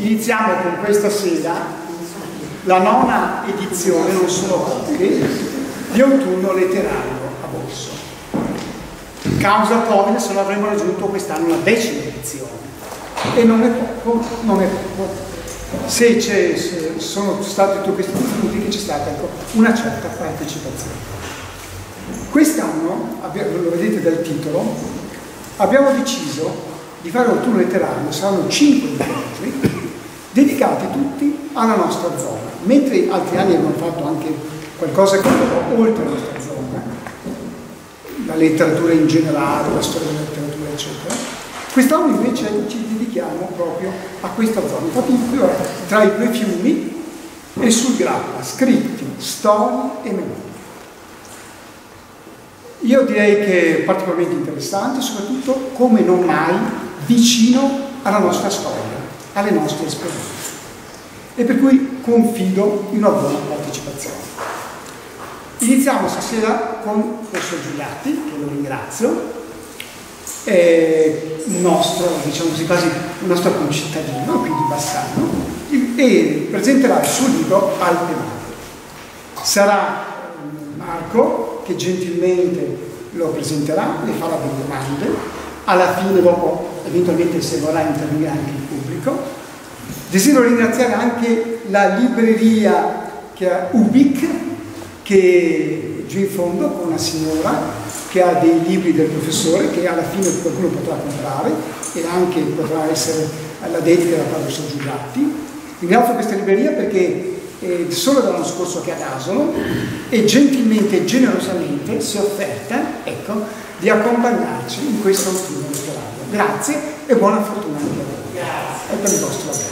iniziamo con questa sera la nona edizione, non sono poche, di autunno letterario a Borso. Causa Covid se no avremmo raggiunto quest'anno la decima edizione e non è poco, non è poco. Se, se sono stati tutti questi contenuti che c'è stata ecco, una certa partecipazione. Quest'anno, lo vedete dal titolo, abbiamo deciso di fare un tour letterario, saranno cinque incontri, dedicati tutti alla nostra zona, mentre altri anni abbiamo fatto anche qualcosa che andava oltre la nostra zona, la letteratura in generale, la storia della letteratura, eccetera. Quest'anno invece ci dedichiamo proprio a questa zona, infatti tra i due fiumi e sul Grappa, scritti, storie e memorie. Io direi che è particolarmente interessante, soprattutto come non mai vicino alla nostra storia, alle nostre esperienze. E per cui confido in una buona partecipazione. Iniziamo stasera con il professor Giuliatti, che lo ringrazio, nostro, diciamo così, quasi nostro concittadino, qui di Bassano, e presenterà il suo libro Alpe Mare. Sarà Marco che gentilmente lo presenterà, le farà delle domande, alla fine dopo eventualmente se vorrà intervenire anche il pubblico. Desidero ringraziare anche la libreria che è Ubic, che è giù in fondo con una signora che ha dei libri del professore che alla fine qualcuno potrà comprare e anche potrà essere alla dedica da professor Giugatti. Ringrazio questa libreria perché eh, solo dall'anno scorso che ad Asolo e gentilmente e generosamente si è offerta ecco, di accompagnarci in questo autunno. Grazie e buona fortuna anche a voi. Grazie. E per il vostro lavoro.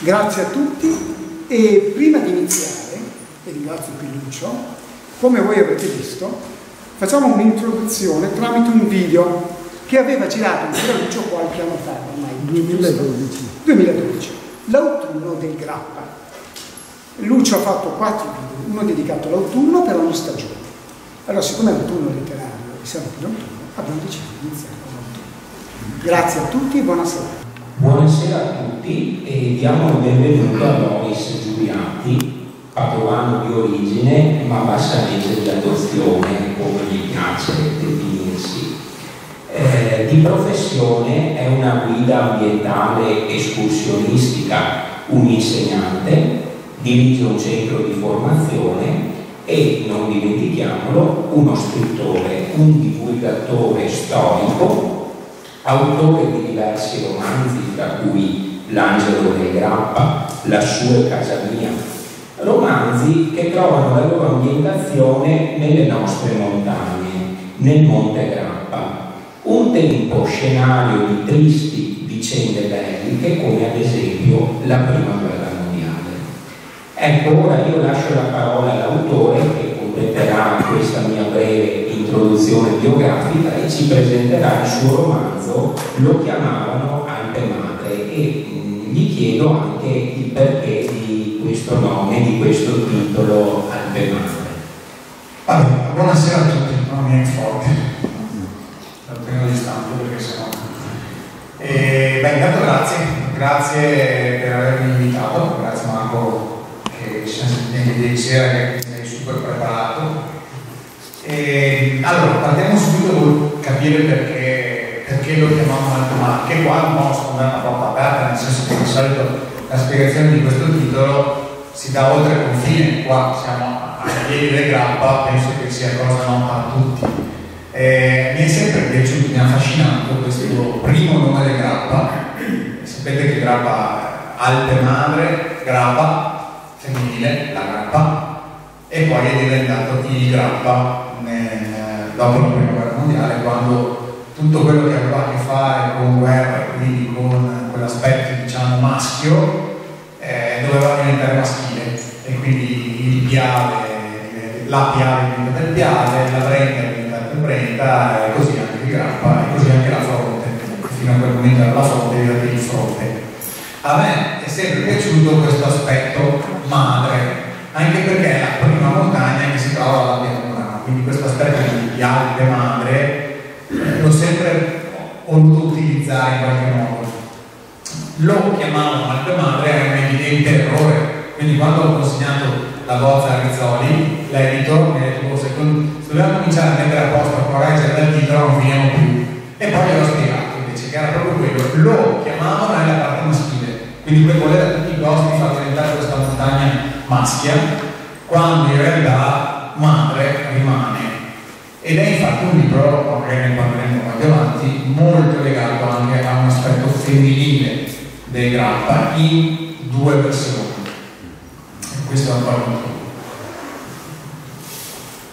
Grazie a tutti e prima di iniziare, e ringrazio Piluccio, come voi avrete visto, facciamo un'introduzione tramite un video che aveva girato in Piluccio qualche anno fa, ormai 2012. 2012. L'autunno del Grappa Lucio ha fatto quattro libri, uno dedicato all'autunno per ogni stagione. Allora, siccome è l'autunno letterario e siamo più l'autunno, abbiamo deciso di iniziare. Grazie a tutti buonasera. Buonasera a tutti e diamo il benvenuto a Loris Giuliatti, padovano di origine ma bassanese di adozione, come gli piace definirsi. Eh, di professione è una guida ambientale escursionistica, un insegnante dirige un centro di formazione e, non dimentichiamolo, uno scrittore, un divulgatore storico, autore di diversi romanzi, tra cui L'angelo del Grappa, La sua casa mia, romanzi che trovano la loro ambientazione nelle nostre montagne, nel Monte Grappa, un tempo scenario di tristi vicende belliche come ad esempio la Prima Guerra Ecco, ora io lascio la parola all'autore che completerà questa mia breve introduzione biografica e ci presenterà il suo romanzo Lo chiamavano Alpe Madre e mm, gli chiedo anche il perché di questo nome, di questo titolo Alpe Madre. Allora, buonasera a tutti, non mi è forte, lo tengo di stampo perché sennò... E, beh, intanto grazie, grazie per avermi invitato, grazie Marco ieri sera che sei super preparato. E, allora, partiamo subito col capire perché, perché lo chiamiamo Alto Mar, che qua un po' secondo me è una porta aperta, nel senso che di solito la spiegazione di questo titolo si dà oltre confine, qua siamo ai piedi del grappa, penso che sia cosa nota a tutti. Eh, mi è sempre piaciuto, mi ha affascinato questo primo nome del grappa, sapete che grappa Alpe Madre, grappa, femminile, la grappa, e poi è diventato il grappa nel, dopo la prima guerra mondiale, quando tutto quello che aveva a che fare con guerra e quindi con quell'aspetto diciamo maschio eh, doveva diventare maschile. E quindi il piave, la piave diventa del piave, la brenta diventa del brenta e così anche il grappa e così anche la fronte, fino a quel momento era la fronte diventa il fronte. A me è sempre piaciuto questo aspetto madre, anche perché è la prima montagna che si trova alla pianura, quindi questo aspetto di Alpe madre l'ho sempre voluto utilizzare in qualche modo. lo chiamavano Alpe Madre era un evidente errore. Quindi quando ho consegnato la bozza a Rizzoli, l'editor mi ha detto, oh, se, dobbiamo cominciare a mettere a posto correggere dal titolo non finiamo più. E poi gliel'ho spiegato invece che era proprio quello, lo chiamavano nella parte maschile. Quindi per volere a tutti i costi far diventare questa montagna maschia, quando in realtà madre rimane ed è infatti un libro, magari ne parleremo più avanti, molto legato anche a un aspetto femminile dei grappa in due versioni. Questo è po' il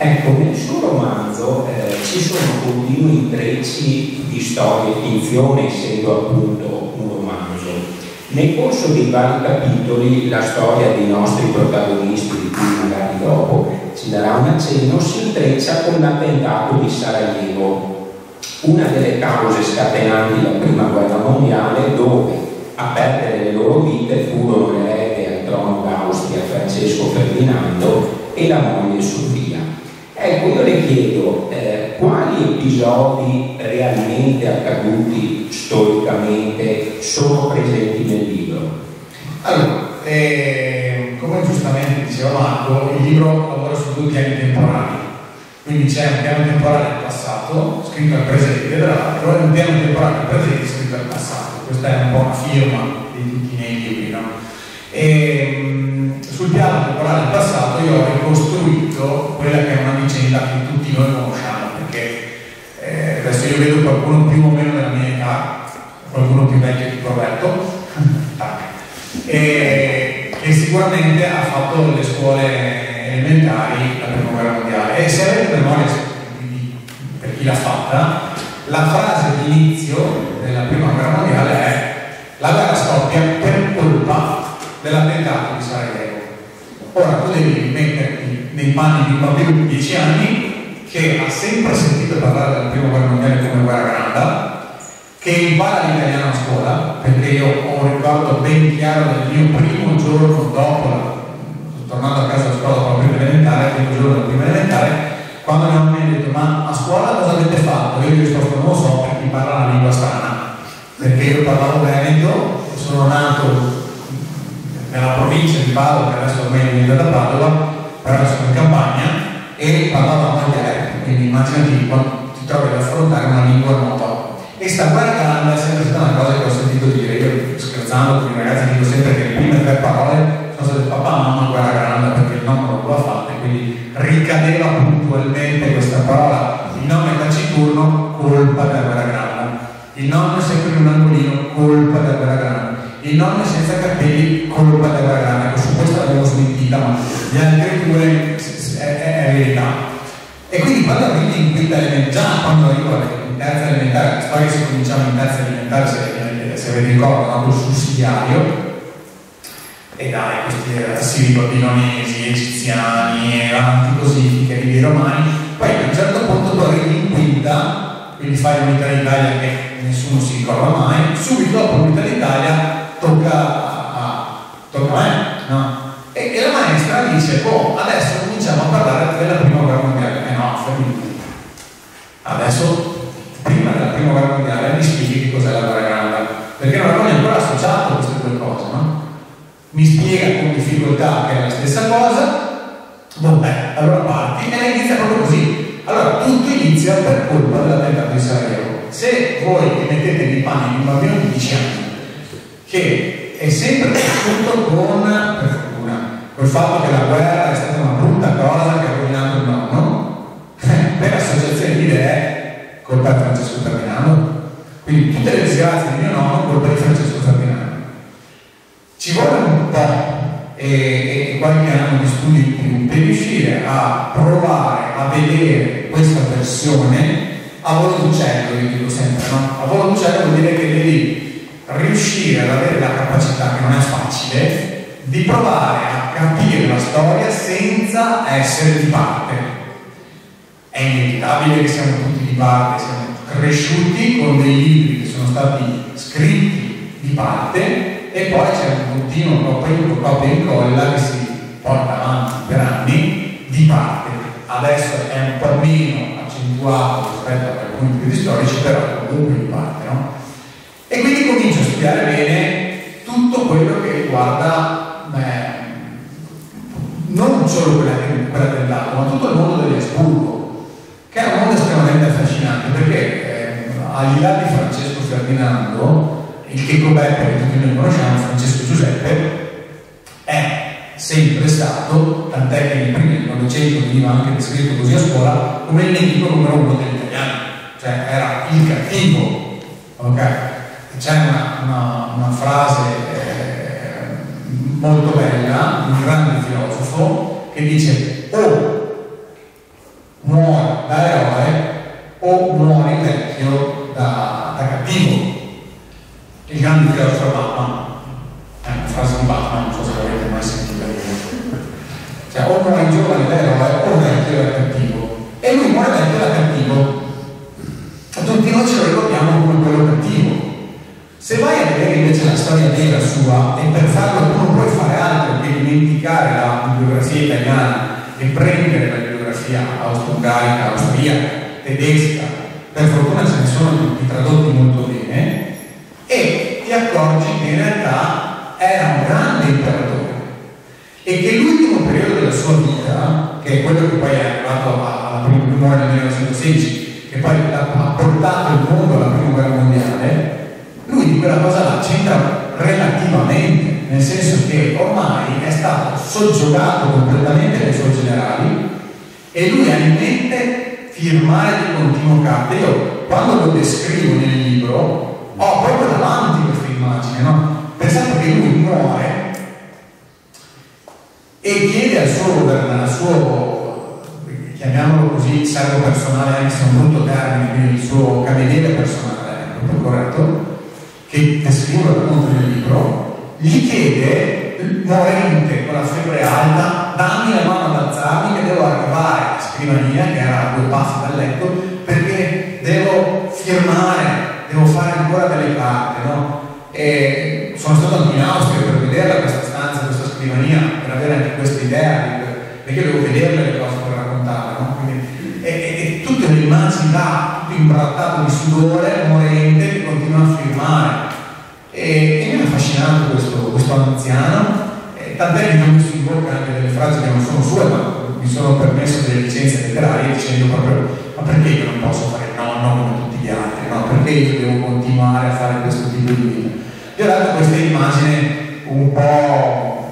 Ecco, nel suo romanzo eh, ci sono continui intrecci di storia e finzione, essendo appunto un romanzo. Nel corso dei vari capitoli la storia dei nostri protagonisti, di cui dopo ci darà un accenno, si intreccia con l'attentato di Sarajevo, una delle cause scatenanti la prima guerra mondiale dove a perdere le loro vite furono l'erede al trono d'Austria Francesco Ferdinando e la moglie Sofia. Ecco, io le chiedo eh, quali episodi realmente accaduti storicamente sono presenti nel libro? Allora, eh, come giustamente diceva Marco, il libro lavora su due piani temporali. Quindi c'è un piano temporale del passato, scritto al presente, dall'altro, e un piano temporale del presente scritto al passato. Questa è un po' una firma di tutti i miei libri, no? E, mm, sul piano temporale del passato io ho ricostruito quella che è una vicenda che tutti noi conosciamo, perché eh, adesso io vedo qualcuno più o meno della mia età, qualcuno più vecchio di Roberto, e, e sicuramente ha fatto le scuole elementari la prima guerra mondiale. E se avete memoria per chi l'ha fatta la frase di inizio della prima guerra mondiale è la guerra scoppia per colpa dell'attentato di Sarajevo ora tu devi metterti nei panni di un bambino di 10 anni che ha sempre sentito parlare della prima guerra mondiale come guerra grande che impara l'italiano a scuola, perché io ho un ricordo ben chiaro del mio primo giorno dopo, la, tornato a casa a scuola dopo la prima elementare, il primo giorno della prima elementare, quando mi ha detto ma a scuola cosa avete fatto? Io gli ho risposto non lo so perché parla una lingua strana, perché io parlavo veneto, sono nato nella provincia di Padova, che adesso ormai è diventata Padova, però sono in campagna, e parlavo a dialetto, quindi immaginati quando ti trovi ad affrontare una lingua nuova e sta guardando è sempre stata una cosa che ho sentito dire, io scherzando con i ragazzi dico sempre che le prime tre parole sono state papà, mamma, guerra grande perché il nonno non lo ha fatto e quindi ricadeva puntualmente questa parola, il nonno è taciturno, colpa della guerra grande, il nonno è sempre in un angolino, colpa della guerra grande, il nonno è senza capelli, colpa della ecco, su questo l'avevo smentita, ma gli altri due è, è, è verità. E quindi quando arrivi in quinta elementare, già quando arrivo in terza elementare, la storia si cominciava in terza elementare, se, se avete ricordo, no? col sussidiario, e dai, questi assidui babilonesi, egiziani, e avanti così, che arrivi romani, poi a un certo punto tu arrivi in quinta, quindi fai l'unità d'Italia che nessuno si ricorda mai, subito dopo l'unità d'Italia tocca a, tocca a me, no? E, e la maestra dice, oh, adesso cominciamo a parlare della prima guerra mondiale. Eh no, fermi Adesso, prima della prima guerra mondiale, mi spieghi che cos'è la guerra grande. Perché non avevo ancora associato queste due cose, no? Mi spiega con difficoltà che è la stessa cosa, vabbè, allora parti e inizia proprio così. Allora, tutto inizia per colpa dell'attentato di Sarajevo. Se voi vi mettete nei panni di un bambino di 10 anni, che è sempre cresciuto con, per fortuna, col fatto che la guerra è stata una brutta cosa che ha rovinato il nonno, per associazione di idee, colpa di Francesco Ferdinando. Quindi tutte le disgrazie di mio nonno, colpa di Francesco Ferdinando. Ci vuole un po' e, e qualche anno di studi in più per riuscire a provare a vedere questa versione a volo d'uccello, io dico sempre, no? A volo d'uccello vuol dire che devi riuscire ad avere la capacità, che non è facile, di provare a capire la storia senza essere di parte. È inevitabile che siamo tutti di parte, siamo cresciuti con dei libri che sono stati scritti di parte e poi c'è un continuo copia e incolla che si porta avanti per anni di parte. Adesso è un po' meno accentuato rispetto a alcuni periodi storici, però comunque di parte, no? E quindi comincio a studiare bene quello che riguarda eh, non solo quella, quella del lato, ma tutto il mondo dell'Esburgo, che è un mondo estremamente affascinante perché eh, al di là di Francesco Ferdinando, il Checco Beppe che tutti noi conosciamo, Francesco Giuseppe, è sempre stato, tant'è che nel primo Novecento veniva anche descritto così a scuola, come il nemico numero uno degli italiani, cioè era il cattivo. Okay? C'è una, una, una frase eh, molto bella, un grande filosofo, che dice o muore da eroe o muore vecchio da, da cattivo. Il grande filosofo Batman, è una frase di Batman, non so se l'avete mai sentita cioè o muore giovane da eroe o vecchio da cattivo. E lui muore vecchio da cattivo. Tutti noi ce lo ricordiamo come quello cattivo. Se vai a vedere invece la storia vera sua, e per farlo non puoi fare altro che dimenticare la bibliografia italiana e prendere la bibliografia austro-ungarica, austriaca, tedesca, per fortuna ce ne sono tutti tradotti molto bene, e ti accorgi che in realtà era un grande imperatore. E che l'ultimo periodo della sua vita, che è quello che poi è arrivato alla prima guerra del 1916, che poi ha portato il mondo alla prima guerra mondiale, lui di quella cosa là c'entra relativamente, nel senso che ormai è stato soggiogato completamente dai suoi generali e lui ha in mente firmare di continuo carte. Io quando lo descrivo nel libro ho proprio davanti questa immagine, no? Pensate che lui muore e chiede al suo al suo, chiamiamolo così, servo personale, anche se è un brutto termine, quindi il suo cameriere personale, è proprio corretto, che descrive appunto nel libro, gli chiede, morente, con la febbre alta, dammi la mano ad alzarmi che devo arrivare alla scrivania, che era a due passi dal letto, perché devo firmare, devo fare ancora delle carte, no? E sono stato anche in Austria per vederla questa stanza, questa scrivania, per avere anche questa idea, perché devo vederle le cose per raccontarle, no? Quindi, e, e, e tutte le immagini là, tutto imbrattato di sudore, morente, che continua a firmare. E, e mi ha affascinato questo, questo anziano, eh, tant'è che non mi sono in bocca anche delle frasi che non sono sue, ma mi sono permesso delle licenze letterarie dicendo proprio ma perché io non posso fare il nonno come tutti gli altri, no? Perché io devo continuare a fare questo tipo di vita? Vi ho dato questa immagine un po'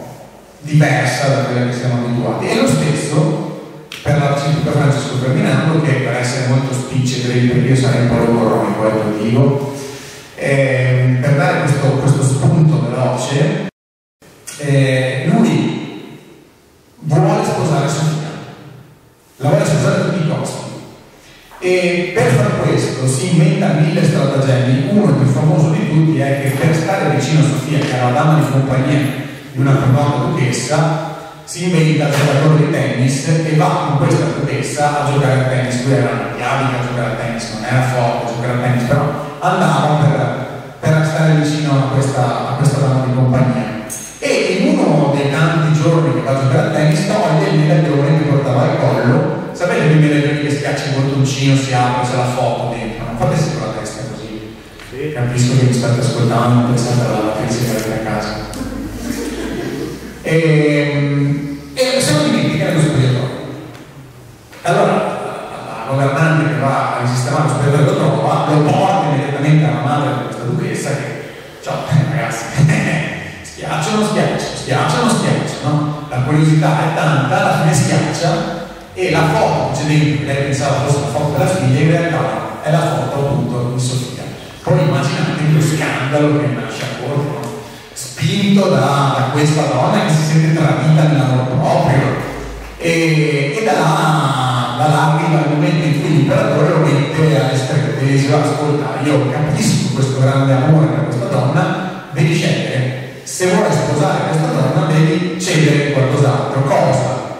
diversa da quella che siamo abituati. E lo stesso per l'arcivescovo Francesco Ferdinando, che per essere molto spicce, perché io sarei un po' logoronico, eh, lo dico, eh, per dare questo, questo spunto veloce, eh, lui vuole sposare Sofia, la vuole sposare a tutti i costi. E per far questo si inventa mille stratagemmi, uno più famoso di tutti è che per stare vicino a Sofia, che era la dama di compagnia di una provata duchessa, si inventa il giocatore di tennis e va con questa duchessa a giocare a tennis. Lui era chiavica a giocare a tennis, non era forte a giocare a tennis, però andava per, per stare vicino a questa, a questa dama di compagnia. Giorni che va a giocare a tennis toglie il medaglione che portava al collo. Sapete quei medaglioni che schiacci il bottoncino, si apre, c'è la foto dentro? Non fate sempre la testa così. Capisco che mi state ascoltando, pensate alla lavatrice che avete a casa. E, e se non dimentica lo spogliatoio. Allora la governante che va a sistemare lo spogliatoio lo trova, lo porta immediatamente alla madre di questa duchessa che, ciao ragazzi, schiacciano, schiacciano, schiacciano, schiacciano. La curiosità è tanta, alla fine schiaccia e la foto che c'è dentro, lei pensava fosse la foto della figlia, in realtà è la foto appunto di Sofia. Poi immaginate lo scandalo che nasce a corpo, no? spinto da, da, questa donna che si sente tradita nell'amore proprio e, e da là arriva il momento in cui l'imperatore lo mette alle strette e dice ascolta io capisco questo grande amore per questa donna devi scegliere se vuoi sposare questa donna devi cedere qualcos'altro cosa?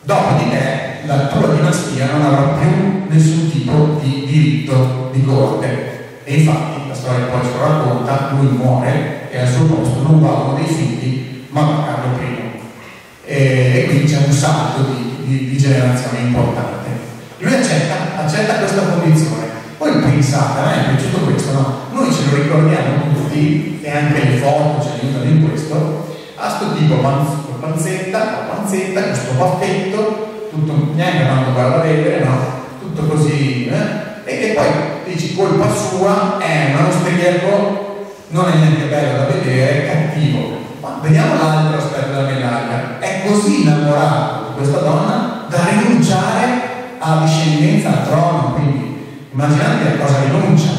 Dopo di te la tua dinastia non avrà più nessun tipo di diritto di corte. E infatti la storia poi ce racconta lui muore e al suo posto non va uno dei figli ma va Carlo I. E, e quindi c'è un salto di, di, di generazione importante. Lui accetta, accetta questa condizione poi pensate, a me è piaciuto questo no? noi ce lo ricordiamo tutti, e anche le foto ci aiutano in questo, a sto tipo panzetta, panzetta, questo baffetto, tutto neanche tanto bello da vedere, no? Tutto così, eh? E che poi dici colpa sua, è un austriaco, non è neanche bello da vedere, è cattivo. Ma vediamo l'altro aspetto della medaglia. È così innamorato di questa donna da rinunciare alla discendenza al trono, quindi immaginate a cosa rinuncia.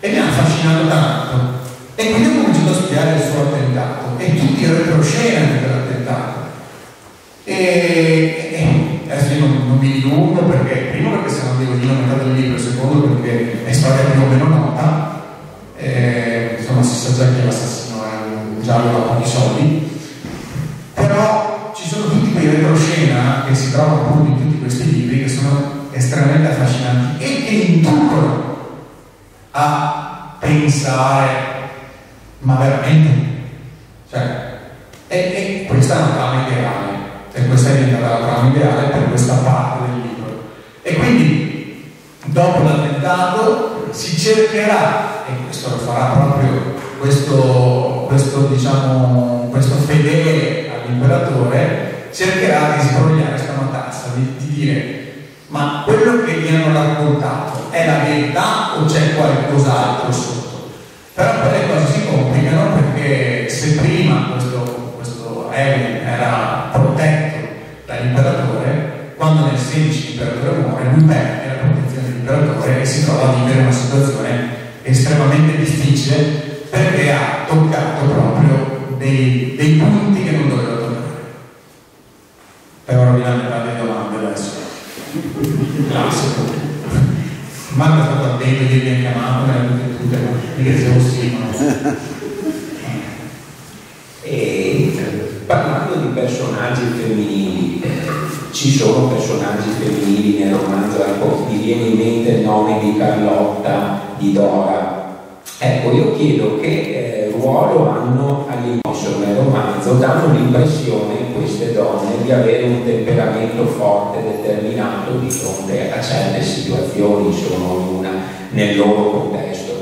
E mi ha affascinato tanto. E quindi ho cominciato a studiare il suo attentato e tutti i retroscena di quell'attentato. E, e adesso io non, non mi dilungo perché, primo perché se non devo dire la metà del libro, secondo perché è storia più o meno nota, eh, insomma si sa già che l'assassino è un giallo da pochi soldi, però ci sono tutti quei retroscena che si trovano appunto in tutti questi libri che sono estremamente affascinanti e che inducono a pensare ma veramente? Cioè, e, e, questa è una trama ideale e questa è diventata la trama ideale per questa parte del libro. E quindi dopo l'attentato si cercherà e questo lo farà proprio questo, questo, diciamo, questo fedele all'imperatore cercherà di sbrogliare questa matassa di, di dire ma quello che gli hanno raccontato è la verità o c'è qualcos'altro sotto? Però poi le cose si complicano perché se prima questo, questo Evelyn era protetto dall'imperatore, quando nel 16 l'imperatore muore, lui perde la protezione dell'imperatore e si trova a vivere una situazione estremamente difficile perché ha toccato proprio dei, dei punti che non doveva toccare. Però rovinare metà delle domande adesso. Classico. Marco è stato attento di mi ha chiamato, ha tutte, mica dicevo sì, ma E parlando di personaggi femminili, eh, ci sono personaggi femminili nel romanzo, ecco, mi viene in mente il nome di Carlotta, di Dora. Ecco, io chiedo che eh, ruolo hanno all'inizio nel romanzo, danno l'impressione queste donne di avere un temperamento forte, determinato di fronte a certe situazioni, sono ognuna nel loro contesto.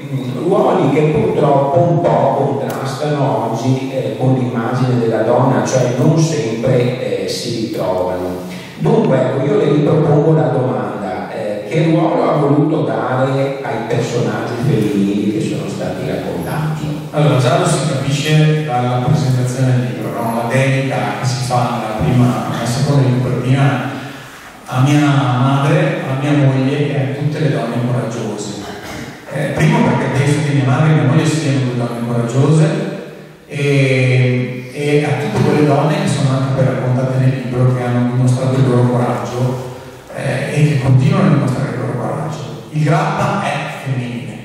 Mm, ruoli che purtroppo un po' contrastano oggi eh, con l'immagine della donna, cioè non sempre eh, si ritrovano. Dunque, ecco, io le ripropongo la domanda, che ruolo ha voluto dare ai personaggi femminili che sono stati raccontati? Allora, già lo si capisce dalla presentazione del libro, no? la dedica che si fa nella prima, nella seconda di a mia madre, a mia moglie e a tutte le donne coraggiose. Eh, primo perché penso che mia madre e mia moglie siano due donne coraggiose e, e, a tutte quelle donne che sono anche poi raccontate nel libro, che hanno dimostrato il loro coraggio eh, e che continuano a dimostrare il loro coraggio. Il Grappa è femminile.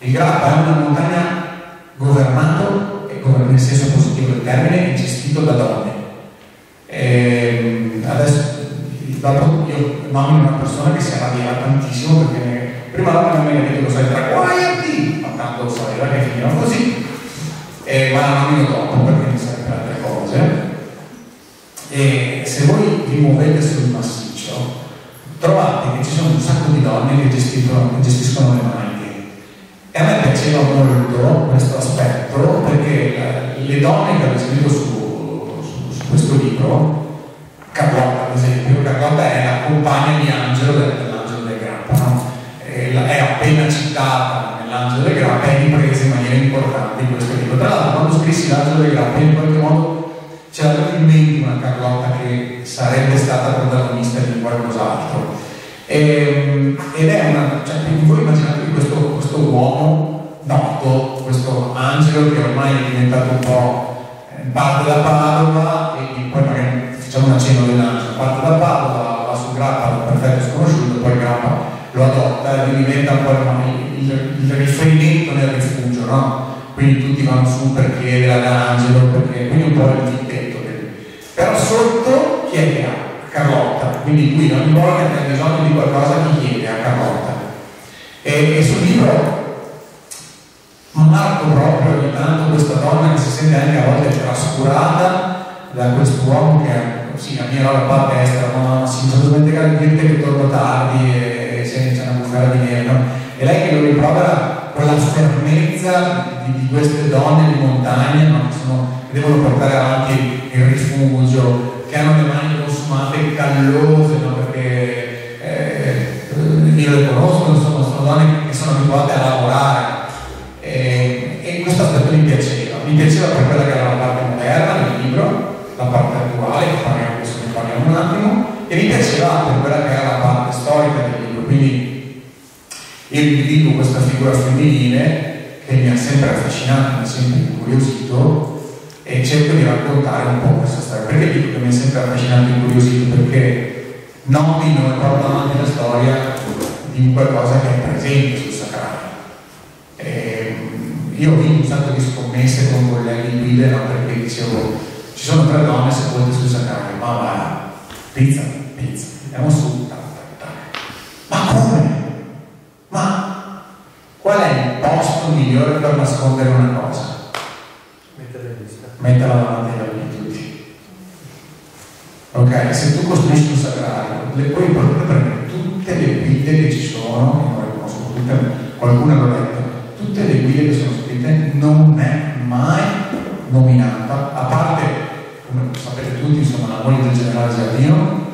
Il Grappa è una montagna governato, nel senso positivo del termine, e gestito da donne. E adesso io nomino una persona che si arrabbierà tantissimo perché prima la donna mi ha detto sai tra quietly, ma tanto sapeva che finiva così, e, ma la nomino dopo perché mi serve altre cose. E se voi vi muovete sul massiccio, trovate che ci sono un sacco di donne che gestiscono, che gestiscono le mani e a me piaceva molto questo aspetto perché le donne che hanno scritto su, su, su, questo libro, Carlotta ad esempio, Carlotta è la compagna di Angelo dell'Angelo del Grappa, no? è appena citata nell'Angelo del Grappa e ripresa in maniera importante in questo libro. Tra l'altro quando scrissi l'Angelo del Grappa in qualche modo c'era in mente una Carlotta che sarebbe stata protagonista di qualcos'altro. E, ehm, ed è una, cioè, voi immaginatevi questo, questo uomo noto, questo angelo che ormai è diventato un po' eh, parte da Padova e poi magari facciamo una cena dell'angelo, parte da Padova, va su Grappa, perfetto sconosciuto, poi Grappa lo adotta e diventa un il, il riferimento nel rifugio, no? Quindi tutti vanno su per chiedere ad Angelo, perché, quindi un po' il tippetto. Però sotto chi è che ha? Carlotta, quindi lui ogni volta che ha bisogno di qualcosa ti chiede a Carlotta. E, e sul libro marco proprio ogni tanto questa donna che si sente anche a volte trascurata da quest'uomo che sì, la mia roba a destra, ma si sono dimenticare di dirti che torno tardi e, e c'è una bufera di nero. E lei che lo rimprovera la queste donne di montagna no? che, sono, che, devono portare avanti il rifugio, che hanno le mani consumate callose, no? perché eh, io le conosco, insomma, sono donne che sono abituate a lavorare e, e questo aspetto mi piaceva, mi piaceva per quella che era la parte moderna del libro, la parte attuale, che parliamo, adesso ne parliamo un attimo, e mi piaceva per quella che era la parte storica del libro, quindi io individuo questa figura femminile che mi ha sempre affascinato, mi ha sempre incuriosito e cerco di raccontare un po' questa storia. Perché dico che mi ha sempre affascinato e incuriosito? Perché nomino e porto avanti la storia di qualcosa che è presente sul sacrario. E io ho vinto un di scommesse con colleghi in guida, perché dicevo, ci sono tre donne sepolte sul sacrario, ma va, pizza, pizza, andiamo su, ta, ta, ta. ma come? Ma Qual è il posto migliore per nascondere una cosa? Metterla davanti agli occhi di tutti. Ok, se tu costruisci un sagrario, le puoi prendere tutte le guide che ci sono, che non conosco, tutte, qualcuna l'ho letto, tutte le guide che sono scritte non è mai nominata, a parte, come sapete tutti, insomma, la moglie del generale Giardino,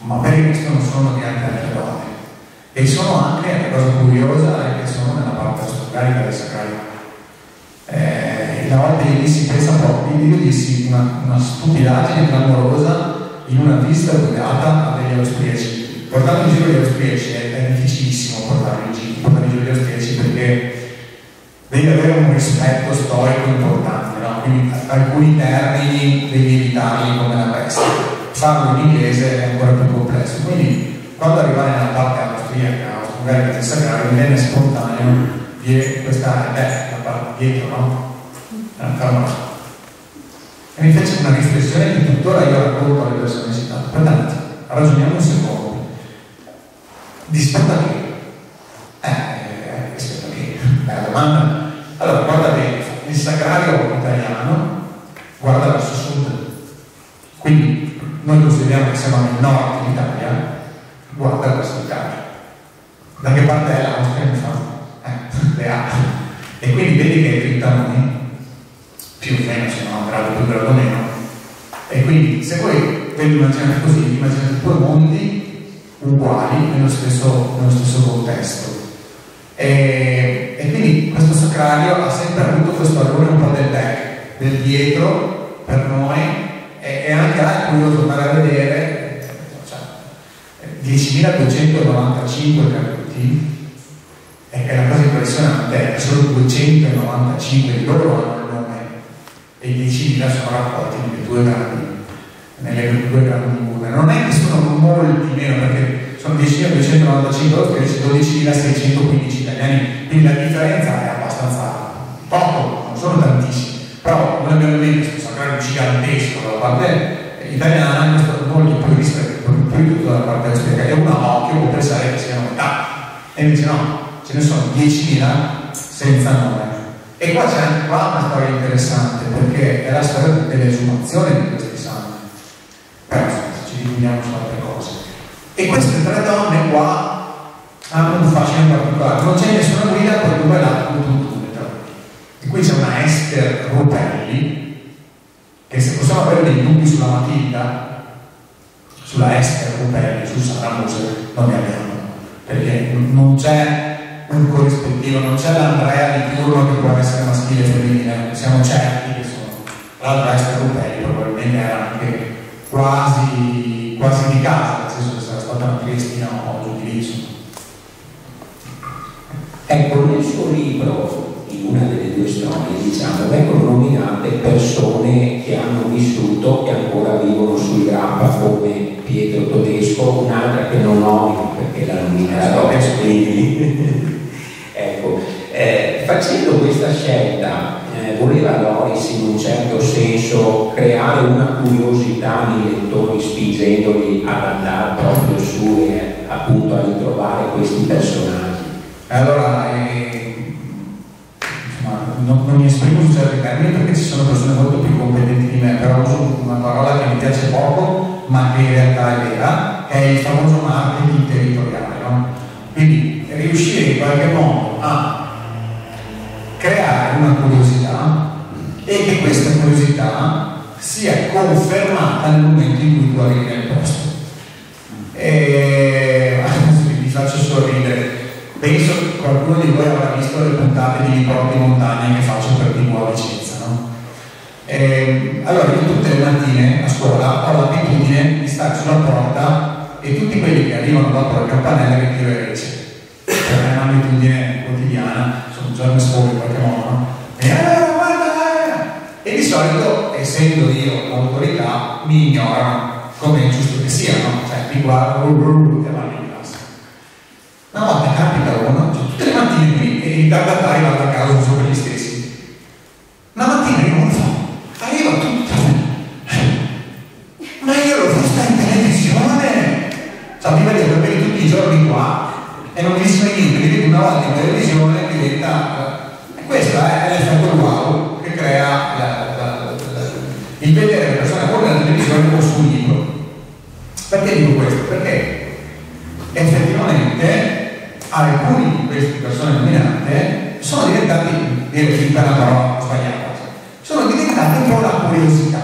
ma per il resto non sono nominate altre donne. E sono anche, una cosa curiosa, è che sono nella parte storica del sacrario. Eh, volta io dissi, pensa proprio, io dissi una, una stupidaggine clamorosa in una visita guidata a degli austriaci. Portare in giro gli austriaci è, è difficilissimo portare in giro, portare in giro gli austriaci perché devi avere un rispetto storico importante, no? quindi alcuni termini devi evitarli come la peste. Farlo in inglese è ancora più complesso. Quindi quando arrivai nella parte austriaca, austro-ungarica del Sagrario, mi venne spontaneo di questa, beh, la parte dietro, no? Ancora E mi fece una riflessione che tuttora io racconto alle persone citate. Guardate, ragioniamo un secondo. Rispetto a che? Eh, rispetto a che? Bella domanda. Allora, guarda bene, il sagrario italiano guarda verso sud. Quindi noi consideriamo che siamo nel nord d'Italia, guarda verso l'Italia. Da che parte è l'Austria? Eh, le ha. E quindi vedi che tutta noi, più o meno, non un grado più grado meno. E quindi se voi ve immaginate così, immaginate due mondi uguali nello stesso, nello stesso contesto. E, e, quindi questo sacrario ha sempre avuto questo valore un po' del back, del dietro per noi, e, e anche là è curioso andare a vedere 10.295 caduti e è una cosa impressionante è solo 295 di loro hanno il nome e i 10.000 sono raccolti nelle due grandi nelle due grandi mura. Non è che sono molti meno perché sono 10.295 loro 12.615 italiani quindi la differenza è abbastanza poco non sono tantissimi. Però noi abbiamo visto questo sacrario gigantesco dalla parte italiana questo molto più rispetto più di tutto dalla parte austriaca e uno occhio può pensare che siano metà e invece no, ce ne sono 10.000 senza nome e qua c'è anche qua una storia interessante perché è la storia dell'esumazione di questi santi. Però ci diviniamo su altre cose. E queste tre donne qua hanno un fascino particolare. Non c'è nessuna guida poi dove l'ha tutto e qui c'è una Esther Rupelli che se possiamo avere dei dubbi sulla Matilda sulla Esther Rupelli, su Sara non ne abbiamo, perché non c'è un corrispettivo, non c'è l'Andrea di turno che può essere maschile e femminile, siamo certi che sono. Esther Rupelli probabilmente era anche quasi, quasi di casa, nel senso che sarà stata una Cristina o lì. Ecco, nel suo libro, una delle due storie, diciamo, vengono nominate persone che hanno vissuto e ancora vivono sul Grappa come Pietro Todesco, un'altra che non nomino perché la quindi ecco, eh, facendo questa scelta eh, voleva Loris in un certo senso creare una curiosità nei lettori spingendoli ad andare proprio su e appunto a ritrovare questi personaggi. Allora, eh, non, non, mi esprimo su certi termini perché ci sono persone molto più competenti di me, però uso una parola che mi piace poco ma che in realtà è vera, è il famoso marketing territoriale. No? Quindi riuscire in qualche modo a una curiosità e che questa curiosità sia confermata nel momento in cui tu arrivi nel posto. E vi faccio sorridere. Qualcuno di voi avrà visto le puntate di Riporti in montagna che faccio per TV a Vicenza, no? E, allora io tutte le mattine a scuola ho l'abitudine di stare sulla porta e tutti quelli che arrivano dopo la campanella che tiro e rece. Per me è un'abitudine quotidiana, sono giorni scuola in qualche modo, no? E, eh, e di solito, essendo io l'autorità, mi ignorano, come è giusto che sia, no? Cioè, mi guardano e vanno in classe. Una volta capita uno, tutte le mattine qui, e i tardatari vanno a casa sono gli stessi. Una mattina io non lo fa, arriva tutto. Ma io lo so, sta in televisione. Mi vedo per tutti i giorni qua e non dice mai niente, vedo una volta in televisione e diventa... E questo è l'effetto wow crea la, la, la, il vedere le persone come nella televisione o su un libro. Perché dico questo? Perché effettivamente alcuni di queste persone nominate sono diventati, direi per una parola sbagliata, sono diventati un po' la curiosità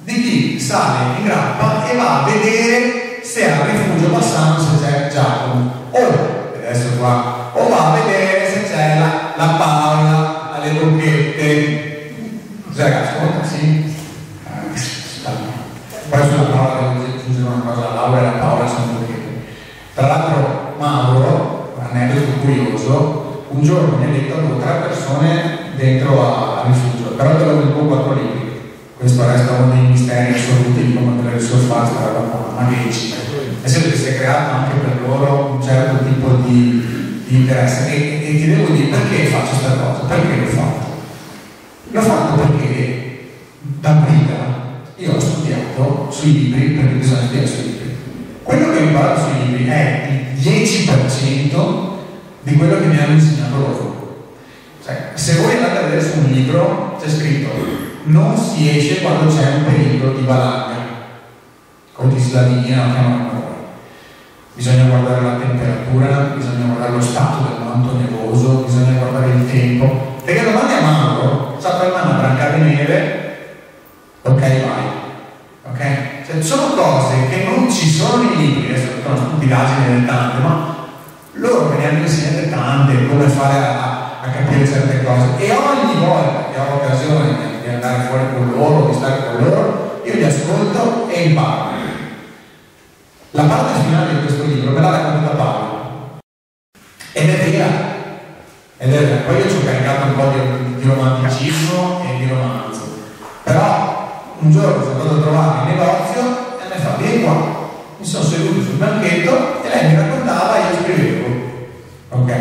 di chi sale in grappa e va a vedere se al rifugio Bassano se c'è Giacomo o adesso qua o va a vedere se c'è la, la Paola alle bocchette Cos'è ascolta? Sì? Poi sulla parola devo aggiungere una cosa, Laura e la Paola sono due Tra l'altro Mauro, un aneddoto curioso, un giorno detto avevo tre persone dentro a, rifugio, però te lo dico quattro libri. Questo resta uno dei misteri assoluti di come deve risolfare questa roba qua, ma dici. Nel senso che si è creato anche per loro un certo tipo di, di interesse. E, e, ti devo dire perché faccio questa cosa? Perché l'ho fatto? L'ho fatto perché da guida io ho studiato sui libri perché bisogna studiare sui libri. Quello che ho imparato sui libri è il 10% di quello che mi hanno insegnato loro. Cioè, se voi andate a vedere su un libro c'è scritto non si esce quando c'è un pericolo di valanga o di o chiamano Bisogna guardare la temperatura, bisogna guardare lo stato del manto nevoso, bisogna guardare il tempo. Perché domani a Mauro sta per una branca di neve, ok vai. Ok? Cioè, sono cose che non ci sono nei libri, adesso sono stupidaggini delle tante, ma loro me ne hanno insegnate tante, come fare a, a, capire certe cose. E ogni volta che ho l'occasione di andare fuori con loro, di stare con loro, io li ascolto e imparo. La parte finale di questo libro me l'ha raccontata Paolo. Ed è vera. Ed è vera. Poi io ci ho caricato un po' di, di romanticismo e di romanzo. Però un giorno sono andato a trovare in negozio e mi fa, vieni qua. Mi sono seduto sul banchetto e lei mi raccontava e io scrivevo. Ok?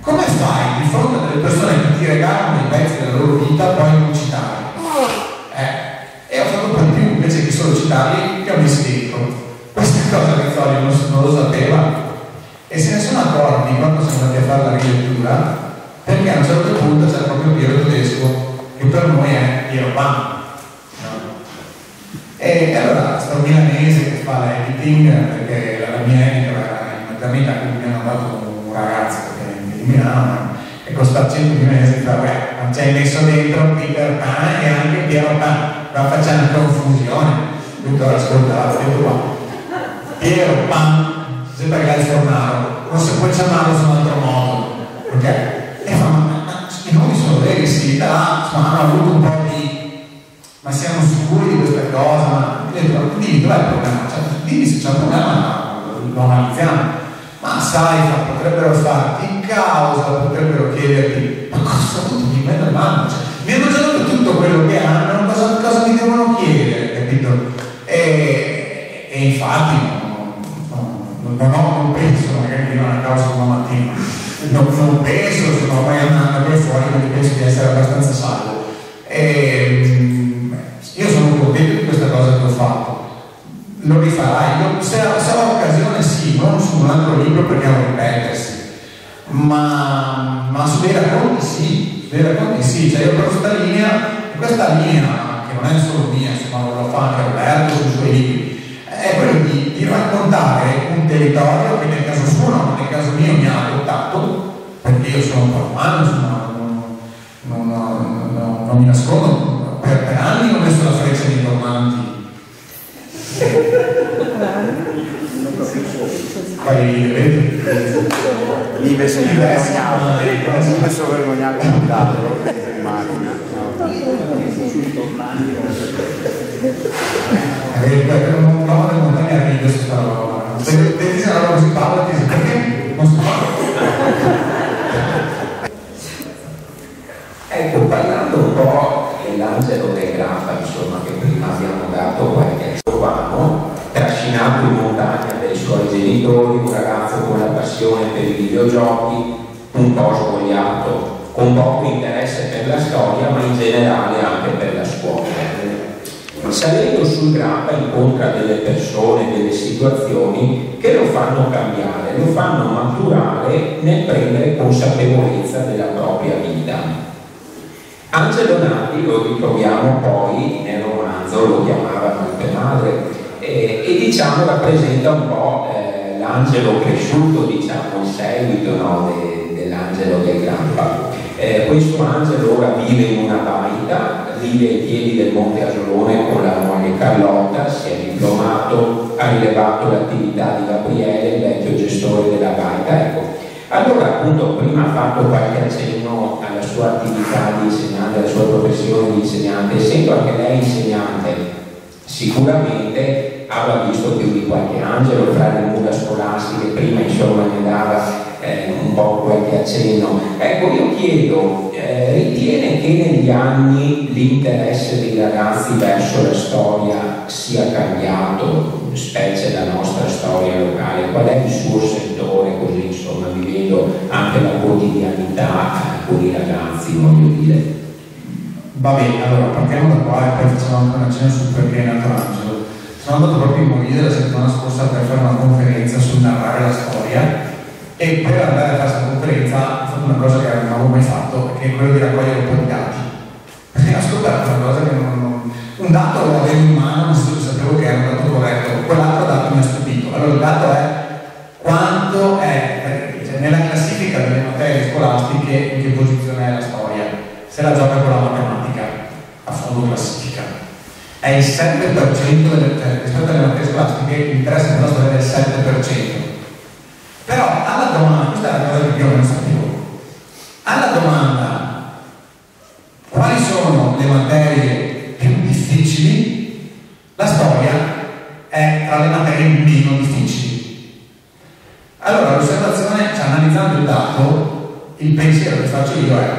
Come fai di fronte a delle persone che ti regalano dei pezzi della loro vita poi non citarli? Eh, e ho fatto un po' di più invece che solo citarli che ho dentro questa cosa Rizzoli non, non lo sapeva e se ne sono accorti quando sono andati a fare la rilettura perché a un certo punto c'era proprio Piero Tedesco che per noi è Piero Pan e, e allora sto milanese che fa l'editing perché la, mia editor era in Matamita quindi mi hanno dato ragazzo che è di Milano e con sto accento milanese fa beh non c'hai messo dentro Pan e anche Piero Pan ma facciamo confusione tutto ascoltato detto qua Piero, pan, sembra che l'hai sfornato, non si può chiamarlo su un altro modo, ok? E fa, ma, i nomi sono veri, sì, da, hanno avuto un po' di, ma siamo sicuri di questa cosa, ma dimmi dov'è il problema? Cioè, dimmi se c'è un problema, lo analizziamo. Ma sai, potrebbero farti in causa, potrebbero chiederti, ma cosa tutti in mezzo al mano? Cioè, mi hanno già dato tutto quello che hanno, cosa, cosa mi devono chiedere, capito? E, e infatti non, ho, non penso magari di non a causa una mattina, non, non penso, se no poi andando per fuori, quindi penso di essere abbastanza salvo. E, ehm, io sono contento di questa cosa che ho fatto. Lo rifarai, io, se, se ho l'occasione sì, non su un altro libro perché non ripetersi, ma, ma su dei racconti sì, dei racconti sì, cioè io ho questa linea, questa linea che non è solo mia, insomma lo fa anche Alberto sui suoi libri, è quello di, di, raccontare un territorio che nel caso suo, no, nel caso mio mi ha adottato, perché io sono un po' umano, insomma, non, non, non mi nascondo, per, per anni ho messo la freccia di informanti. Poi vedete? Vive si vergognava, vive si vergognava di darlo in macchina. Eh, non provo nel montagna a ridere su sta roba. Se vedi se una roba così parla, ti dici perché non si fa? Ecco, parlando un po' dell'angelo del Grappa, insomma, che prima abbiamo dato qualche urbano, trascinato in montagna dai suoi genitori, un ragazzo con la passione per i videogiochi, un po' svogliato, con poco interesse per la storia, ma in generale anche per la scuola. Salendo sul Grappa incontra delle persone, delle situazioni che lo fanno cambiare, lo fanno maturare nel prendere consapevolezza della propria. Angelo Nati lo ritroviamo poi nel romanzo, lo chiamavano il madre, e, e, diciamo rappresenta un po' eh, l'angelo cresciuto, diciamo il seguito no, de, dell'angelo del Grappa. Eh, questo angelo ora vive in una baita, vive ai piedi del Monte Asolone con la moglie Carlotta, si è diplomato, ha rilevato l'attività di Gabriele, il vecchio gestore della baita. Ecco, allora appunto prima ha fatto qualche accenno alla sua attività di insegnante, alla sua professione di insegnante, essendo anche lei insegnante, sicuramente avrà visto più di qualche angelo fra le mura scolastiche, prima insomma ne dava eh, un po' qualche accenno. Ecco, io chiedo, eh, ritiene che negli anni l'interesse dei ragazzi verso la storia sia cambiato, specie la nostra storia locale? Qual è il suo settore, così insomma, vivendo anche la quotidianità con i ragazzi, voglio dire? Va bene, allora partiamo da qua e poi facciamo anche una cena sul perché è nato Angelo. Sono andato proprio in Molise la settimana scorsa per fare una conferenza sul narrare la storia e per andare a fare questa conferenza ho fatto una cosa che non avevo mai fatto, che è quello di raccogliere un po' di dati. Perché ho scoperto una cosa che non, non un dato lo avevo in mano, non sapevo che era un dato corretto, quell'altro dato mi ha stupito. Allora il dato è quanto è, cioè, nella classifica delle materie scolastiche in che posizione è la storia, se la gioca con la matematica a fondo classifica. È il 7% delle, cioè, rispetto alle materie scolastiche l'interesse per la storia è del 7%. Però alla domanda, questa è la cosa che io non sapevo, alla domanda quali sono le materie più difficili, la storia è tra le materie meno difficili. Allora l'osservazione, cioè, analizzando il dato, il pensiero che faccio io è,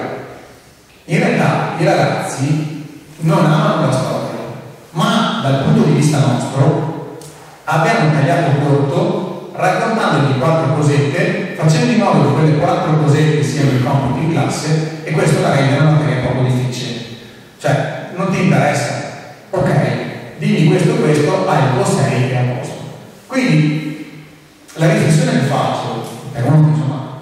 in realtà i ragazzi non amano la storia, ma dal punto di vista nostro abbiamo tagliato corto raccontandogli quattro cosette, facendo in modo che quelle quattro cosette siano i compiti in classe e questo la rende una materia poco difficile. Cioè, non ti interessa? Ok, dimmi questo e questo, hai il tuo 6 e a posto. Quindi, la riflessione che faccio, per uno insomma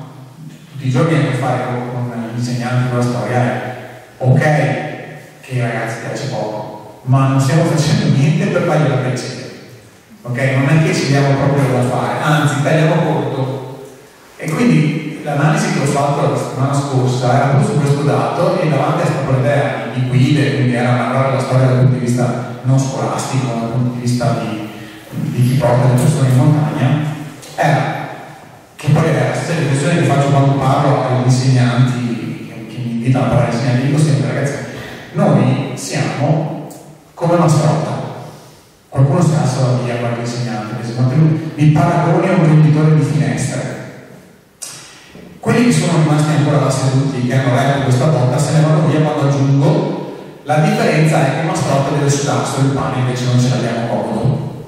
tutti i giorni a che fare con, gli insegnanti della storia è ok che ai ragazzi piace poco, ma non stiamo facendo niente per fargli la piacere ok? Non è che ci diamo proprio da fare, anzi tagliamo corto. E quindi l'analisi che ho fatto la settimana scorsa era proprio su questo dato e davanti a questa idea di guide, quindi era narrare la storia dal punto di vista non scolastico, dal punto di vista di, di chi porta le persone in montagna, era che poi è la stessa riflessione che faccio quando parlo agli insegnanti che, che mi invitano a parlare insegnanti, dico sempre ragazzi, noi siamo come una strada Qualcuno sta solo via qualche insegnante, per esempio, mi paragoni a un venditore di finestre. Quelli che sono rimasti ancora da seduti, che hanno letto questa volta, se ne vanno via quando aggiungo. La differenza è che Mastrotta deve sudarselo il pane, invece non ce l'abbiamo comodo.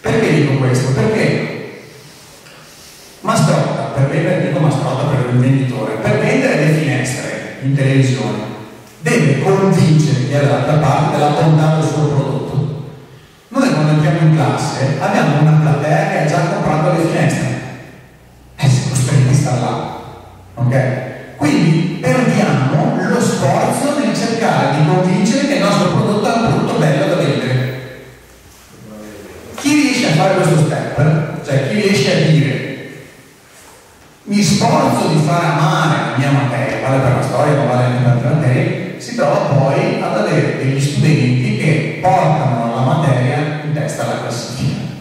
Perché dico questo? Perché Mastrotta, per vendere, dico Mastrotta per il venditore, per vendere le finestre in televisione, deve convincere chi è dall'altra parte della bontà del suo prodotto noi quando entriamo in classe abbiamo una platea che ha già comprato le finestre e siamo costretti a stare là. Ok? Quindi perdiamo lo sforzo nel cercare di convincere che il nostro prodotto è un prodotto bello da vendere. Chi riesce a fare questo step, cioè chi riesce a dire mi sforzo di fare amare la mia materia, vale per la storia, ma vale anche per altre materie, si trova poi ad avere degli studenti che portano la materia in testa alla classifica.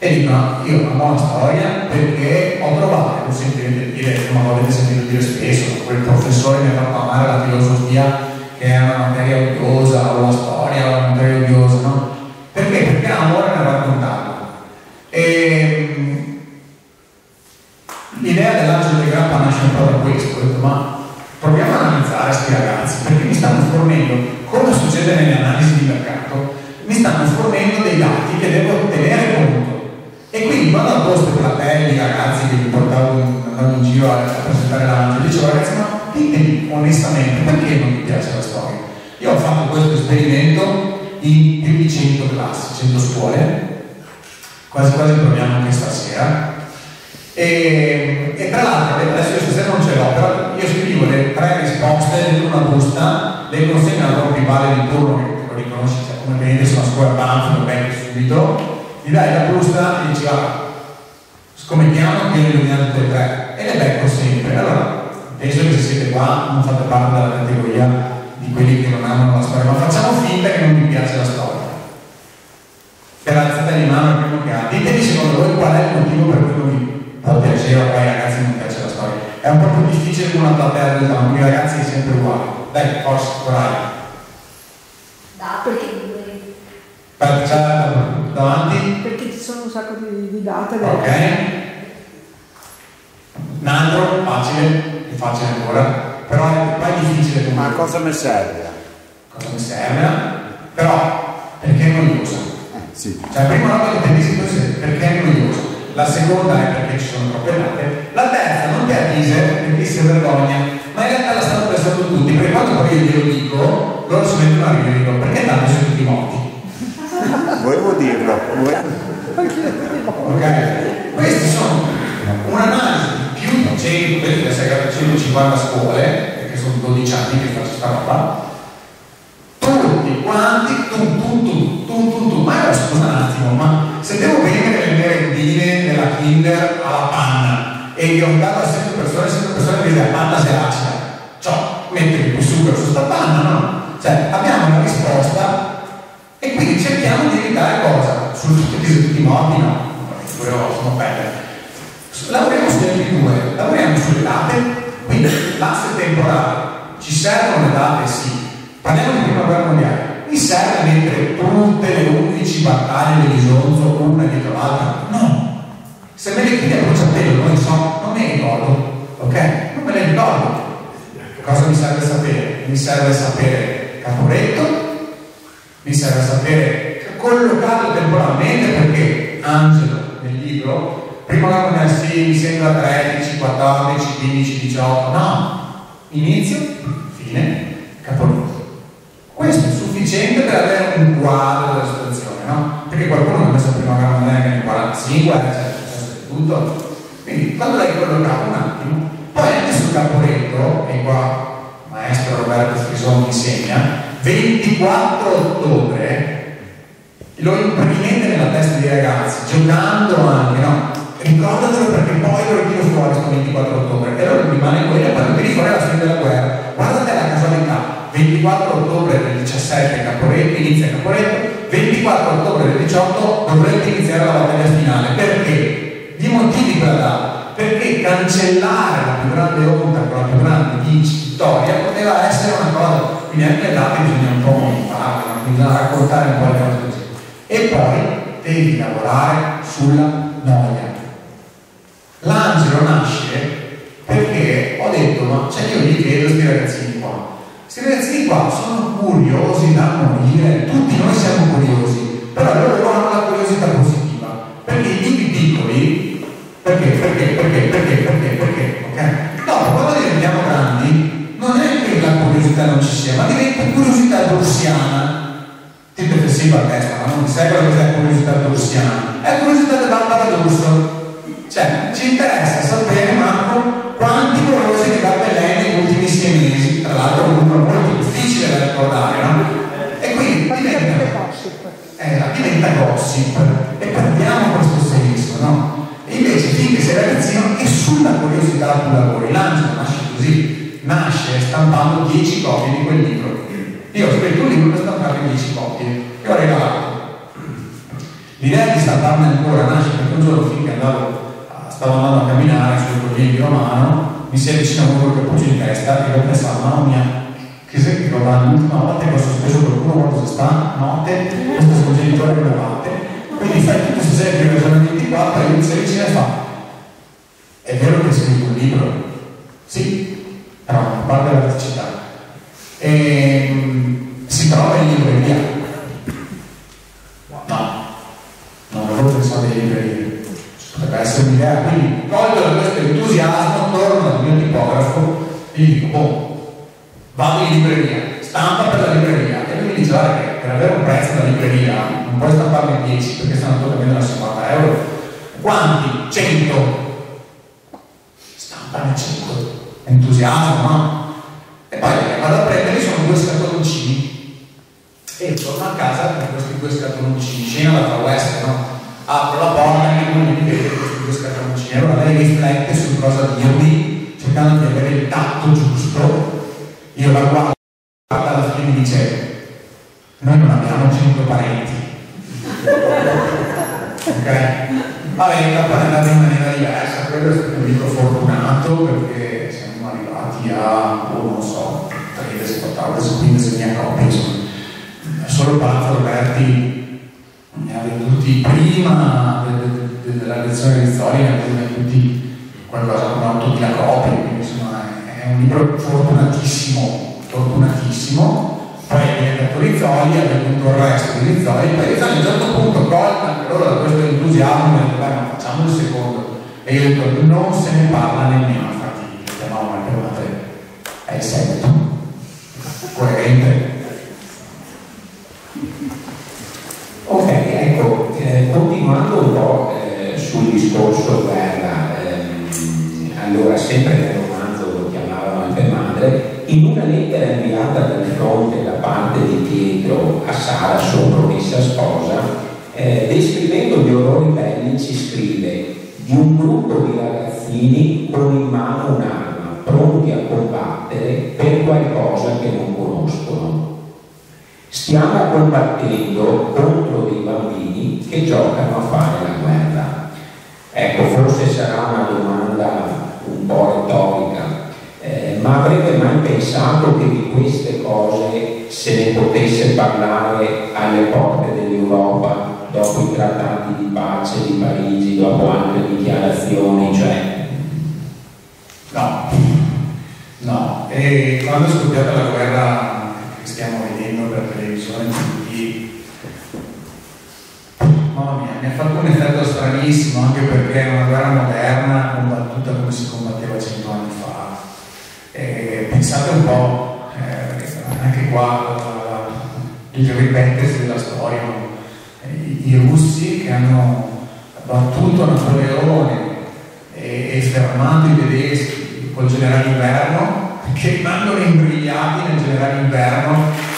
E dicono, io amo la storia perché ho trovato, lo sentite dire, ma l'avete sentito dire spesso, quel professore mi ha fatto amare la filosofia che è una materia odiosa, o la storia è una materia odiosa, no? Perché? Perché ha amore nel raccontarlo. E, l'idea dell'angelo di grappa nasce un po' da questo, ho ma proviamo ad analizzare questi ragazzi, perché mi stanno fornendo, come succede nelle analisi di mercato, onestamente perché non mi piace la storia. Io ho fatto questo esperimento in più di 100 classi, 100 scuole, quasi quasi proviamo anche stasera. E, e tra l'altro, adesso io stasera non ce l'ho, però io scrivo le tre risposte in una busta, le consegno al loro rivale di turno che lo riconosci, cioè, come venite su una scuola Banff, lo becchi subito, gli dai la busta e dici ah, scommettiamo che io indovinato tutte e tre e le becco sempre. Allora, penso che se siete qua non fate parte della categoria di quelli che non amano la storia, ma facciamo finta che non vi piace la storia. Per alzata di mano il primo che ha, ditemi secondo voi qual è il motivo per cui non vi può piacere o ai ragazzi non piace la storia. È un po' più difficile con una platea del i ragazzi è sempre uguale. Dai, forza, coraggio. Da, perché Faccia davanti. Perché ci sono un sacco di, di date. Ok. Un altro, facile, più facile ancora, però è, qua è difficile Ma comunque. cosa mi serve? Cosa mi serve? Però, perché è noioso? Eh, sì. Cioè, la prima nota che ti dici così perché è noioso. La seconda è perché ci sono troppe date. La terza non ti avvise perché si vergogna, ma in realtà la stanno pensando tutti, perché quando poi io glielo dico, loro si mettono a ridere e dicono perché tanto sono tutti morti? Volevo dirlo. Ok? Questi sono un'analisi più di 100, questi da 150 scuole, perché sono 12 anni che faccio sta roba, tutti quanti, tu, tu, tu, tu, tu, tu, ma scusa un attimo, ma se devo vendere le merendine nella Kinder alla panna e gli ho dato a 100 persone, 100 persone dicono la panna si acida, cioè mettere più zucchero su sta panna, no? Cioè abbiamo una risposta e quindi cerchiamo di evitare cosa? Sul tutti tutti morti no, pure sono belle. Lavoriamo altri due, lavoriamo sulle date, quindi l'asse temporale, ci servono le date? Sì. Parliamo di prima guerra mondiale, mi serve mettere tutte le 11 battaglie di Isonzo una dietro l'altra? No. Se me le chiedi a bruciapelo, non so, non me le ricordo, ok? Non me le ricordo. Cosa mi serve sapere? Mi serve sapere Caporetto, mi serve sapere collocato temporalmente perché Angelo nel libro la mondiale sì mi sembra 13, 14, 15, 18 no. Inizio, fine, caporetto questo è sufficiente per avere un quadro della situazione no? perché qualcuno ha messo prima guerra mondiale nel 45 c'è successo tutto. Quindi quando l'hai collocato un attimo. Poi anche sul caporetto e qua maestro Roberto Frisoni insegna 24 ottobre lo imprimete nella testa dei ragazzi, giocando anche, no? Ricordatelo perché poi lo ritiro fuori questo 24 ottobre e allora rimane quello quando tiri fuori la fine della guerra. Guardate la casualità, 24 ottobre del 17 Caporetto, inizia Caporetto, 24 ottobre del 18 dovrebbe iniziare la battaglia finale. Perché? Di motivi per data. Perché cancellare la più grande onda con la più grande vittoria poteva essere una cosa quindi anche date bisogna un po' modificarle, bisogna raccontare un po' le cose così. E poi devi lavorare sulla noia. L'angelo nasce perché ho detto, ma cioè io li vedo questi ragazzini qua. Questi ragazzini qua sono curiosi da morire, tutti noi siamo curiosi, però loro hanno la curiosità positiva. Perché i bimbi piccoli, perché, perché, perché, perché, perché, perché, ok? Dopo, quando diventiamo grandi, non è che la curiosità non ci sia, ma diventa curiosità dorsiana. Ti defensiva a testa, ma non sai cosa è curiosità dorsiana? È curiosità dell'alba d'orso. Cioè, ci interessa sapere, Marco, quanti morosi di Gabbellè negli ultimi sei mesi, tra l'altro un numero molto difficile da ricordare, no? E quindi diventa, eh, diventa gossip e perdiamo questo senso, no? E invece finché sei ragazzino e sulla curiosità tu lavori, l'angelo nasce così, nasce stampando 10 copie di quel libro. Io ho scritto un libro per stampare 10 copie e ho regalato. L'idea di stamparne ancora nasce perché un giorno finché andavo, stavo andando a camminare sul colline di Romano, mi si avvicina un uno cappuccio in testa e ho pensato, mamma mia, che se che l'ultima volta che ho sospeso qualcuno quando si sta notte, questo suo genitore batte, quindi fai tutti questi esempi che sono 24 e mi si avvicina e fa, è vero che scritto un libro? Sì, però non parte della felicità. E, mm, si trova in libreria. No, non avevo pensato in libreria. Essere un'idea, quindi colto da questo entusiasmo torno al mio tipografo e dico, boh, vado in libreria, stampa per la libreria. E lui mi dice, guarda che per avere un prezzo da libreria non puoi stamparne 10 perché stanno tutti vendono a 50 euro. Quanti? 100. Stampane 100. Entusiasmo, no? E poi vado a prendere, sono due scatoloncini e torno a casa con questi due scatoloncini, scena da Far West, no? Apro la porta e non mi vede questi due scatoloncini. Allora lei riflette su cosa dirmi, cercando di avere il tatto giusto. Io la guardo, alla fine mi dice, noi non abbiamo 100 parenti. ok? Vabbè, la poi è andata in maniera diversa, quello è stato un libro fortunato perché siamo arrivati a, oh, non so, 13, 14, 15 mila copie, insomma. Solo Palazzo Roberti ne ha venduti prima della lezione di storia, ne ha venduti qualcosa come 8.000 copie, quindi insomma è un libro fortunatissimo, fortunatissimo poi viene dato Rizzoli, ha venduto il resto di Rizzoli, poi a un certo punto colta loro da questo entusiasmo, e beh, facciamo il secondo. E io ho detto, non se ne parla nemmeno, infatti, chiamavo anche madre, è il seguito, coerente. Ok, ecco, eh, continuando un po' eh, sul discorso guerra, ehm, allora sempre nel romanzo lo chiamavano anche madre, in una lettera inviata dal fronte da parte di Pietro a Sara, sua promessa sposa, eh, descrivendo gli orrori bellici scrive di un gruppo di ragazzini con in mano un'arma, pronti a combattere per qualcosa che non. Stiamo combattendo contro dei bambini che giocano a fare la guerra. Ecco, forse sarà una domanda un po' retorica, eh, ma avrebbe mai pensato che di queste cose se ne potesse parlare alle porte dell'Europa dopo i trattati di pace di Parigi, dopo altre dichiarazioni, cioè... No, no. E quando è scoppiata la guerra che stiamo vedendo per televisione, TV, mamma mia, mi ha fatto un effetto stranissimo anche perché è una guerra moderna combattuta come si combatteva cento anni fa. E pensate un po', eh, anche qua il ripetersi della storia, i, i russi che hanno battuto Napoleone e, e fermato i tedeschi col generale inverno, che rimangono imbrigliati nel generale inverno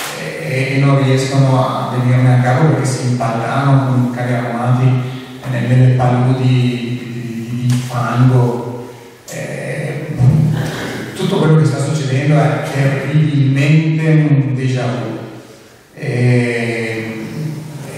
e, non riescono a venirne a capo perché si impallano con carri armati nelle paludi di, di, di fango. Eh, tutto quello che sta succedendo è terribilmente un déjà vu e,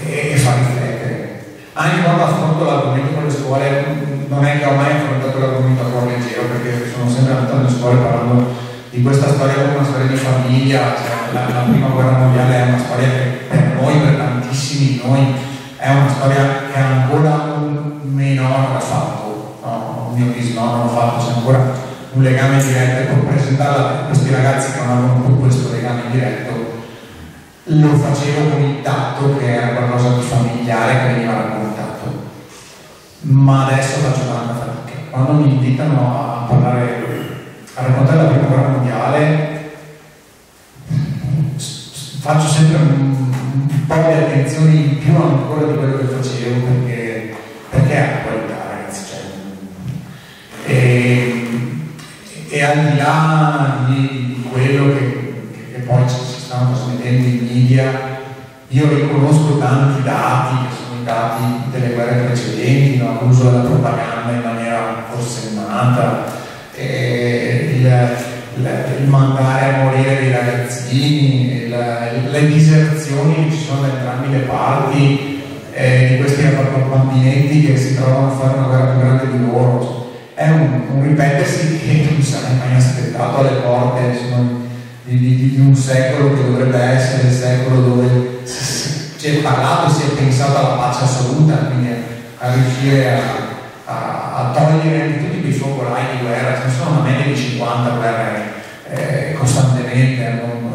e, e fa riflettere. Anche quando affronto l'argomento con le scuole, non è che ho mai affrontato l'argomento a cuore leggero perché sono sempre andato nelle scuole parlando di questa storia come una storia di famiglia, cioè la, la, prima guerra mondiale è una storia che per noi, per tantissimi di noi, è una storia che ancora un mio nonno ha fatto, no, un mio bisnonno ha fatto, c'è ancora un legame diretto per presentarla a questi ragazzi che non avevano più questo legame diretto, lo facevo con il tatto che era qualcosa di familiare che veniva raccontato. Ma adesso faccio tanta fatica. Quando mi invitano a parlare a raccontare la prima guerra mondiale faccio sempre un, un, po' di attenzione in più ancora di quello che facevo perché, perché ha qualità ragazzi cioè, e, e, al di là di, quello che, che, poi ci, stanno trasmettendo in media io riconosco tanti dati che sono i dati delle guerre precedenti no? l'uso della propaganda in maniera forsennata il, il mandare a morire dei ragazzini, il, le diserzioni che ci sono da entrambi le parti, eh, di questi bambinetti che si trovano a fare una guerra più grande di loro. È un, un ripetersi che non è mai aspettato alle porte insomma, di, di, di, un secolo che dovrebbe essere il secolo dove si è parlato, si è pensato alla pace assoluta, quindi a riuscire a, a, a togliere tutti quei focolai di guerra, ce sono una media di 50 guerre eh, costantemente, non,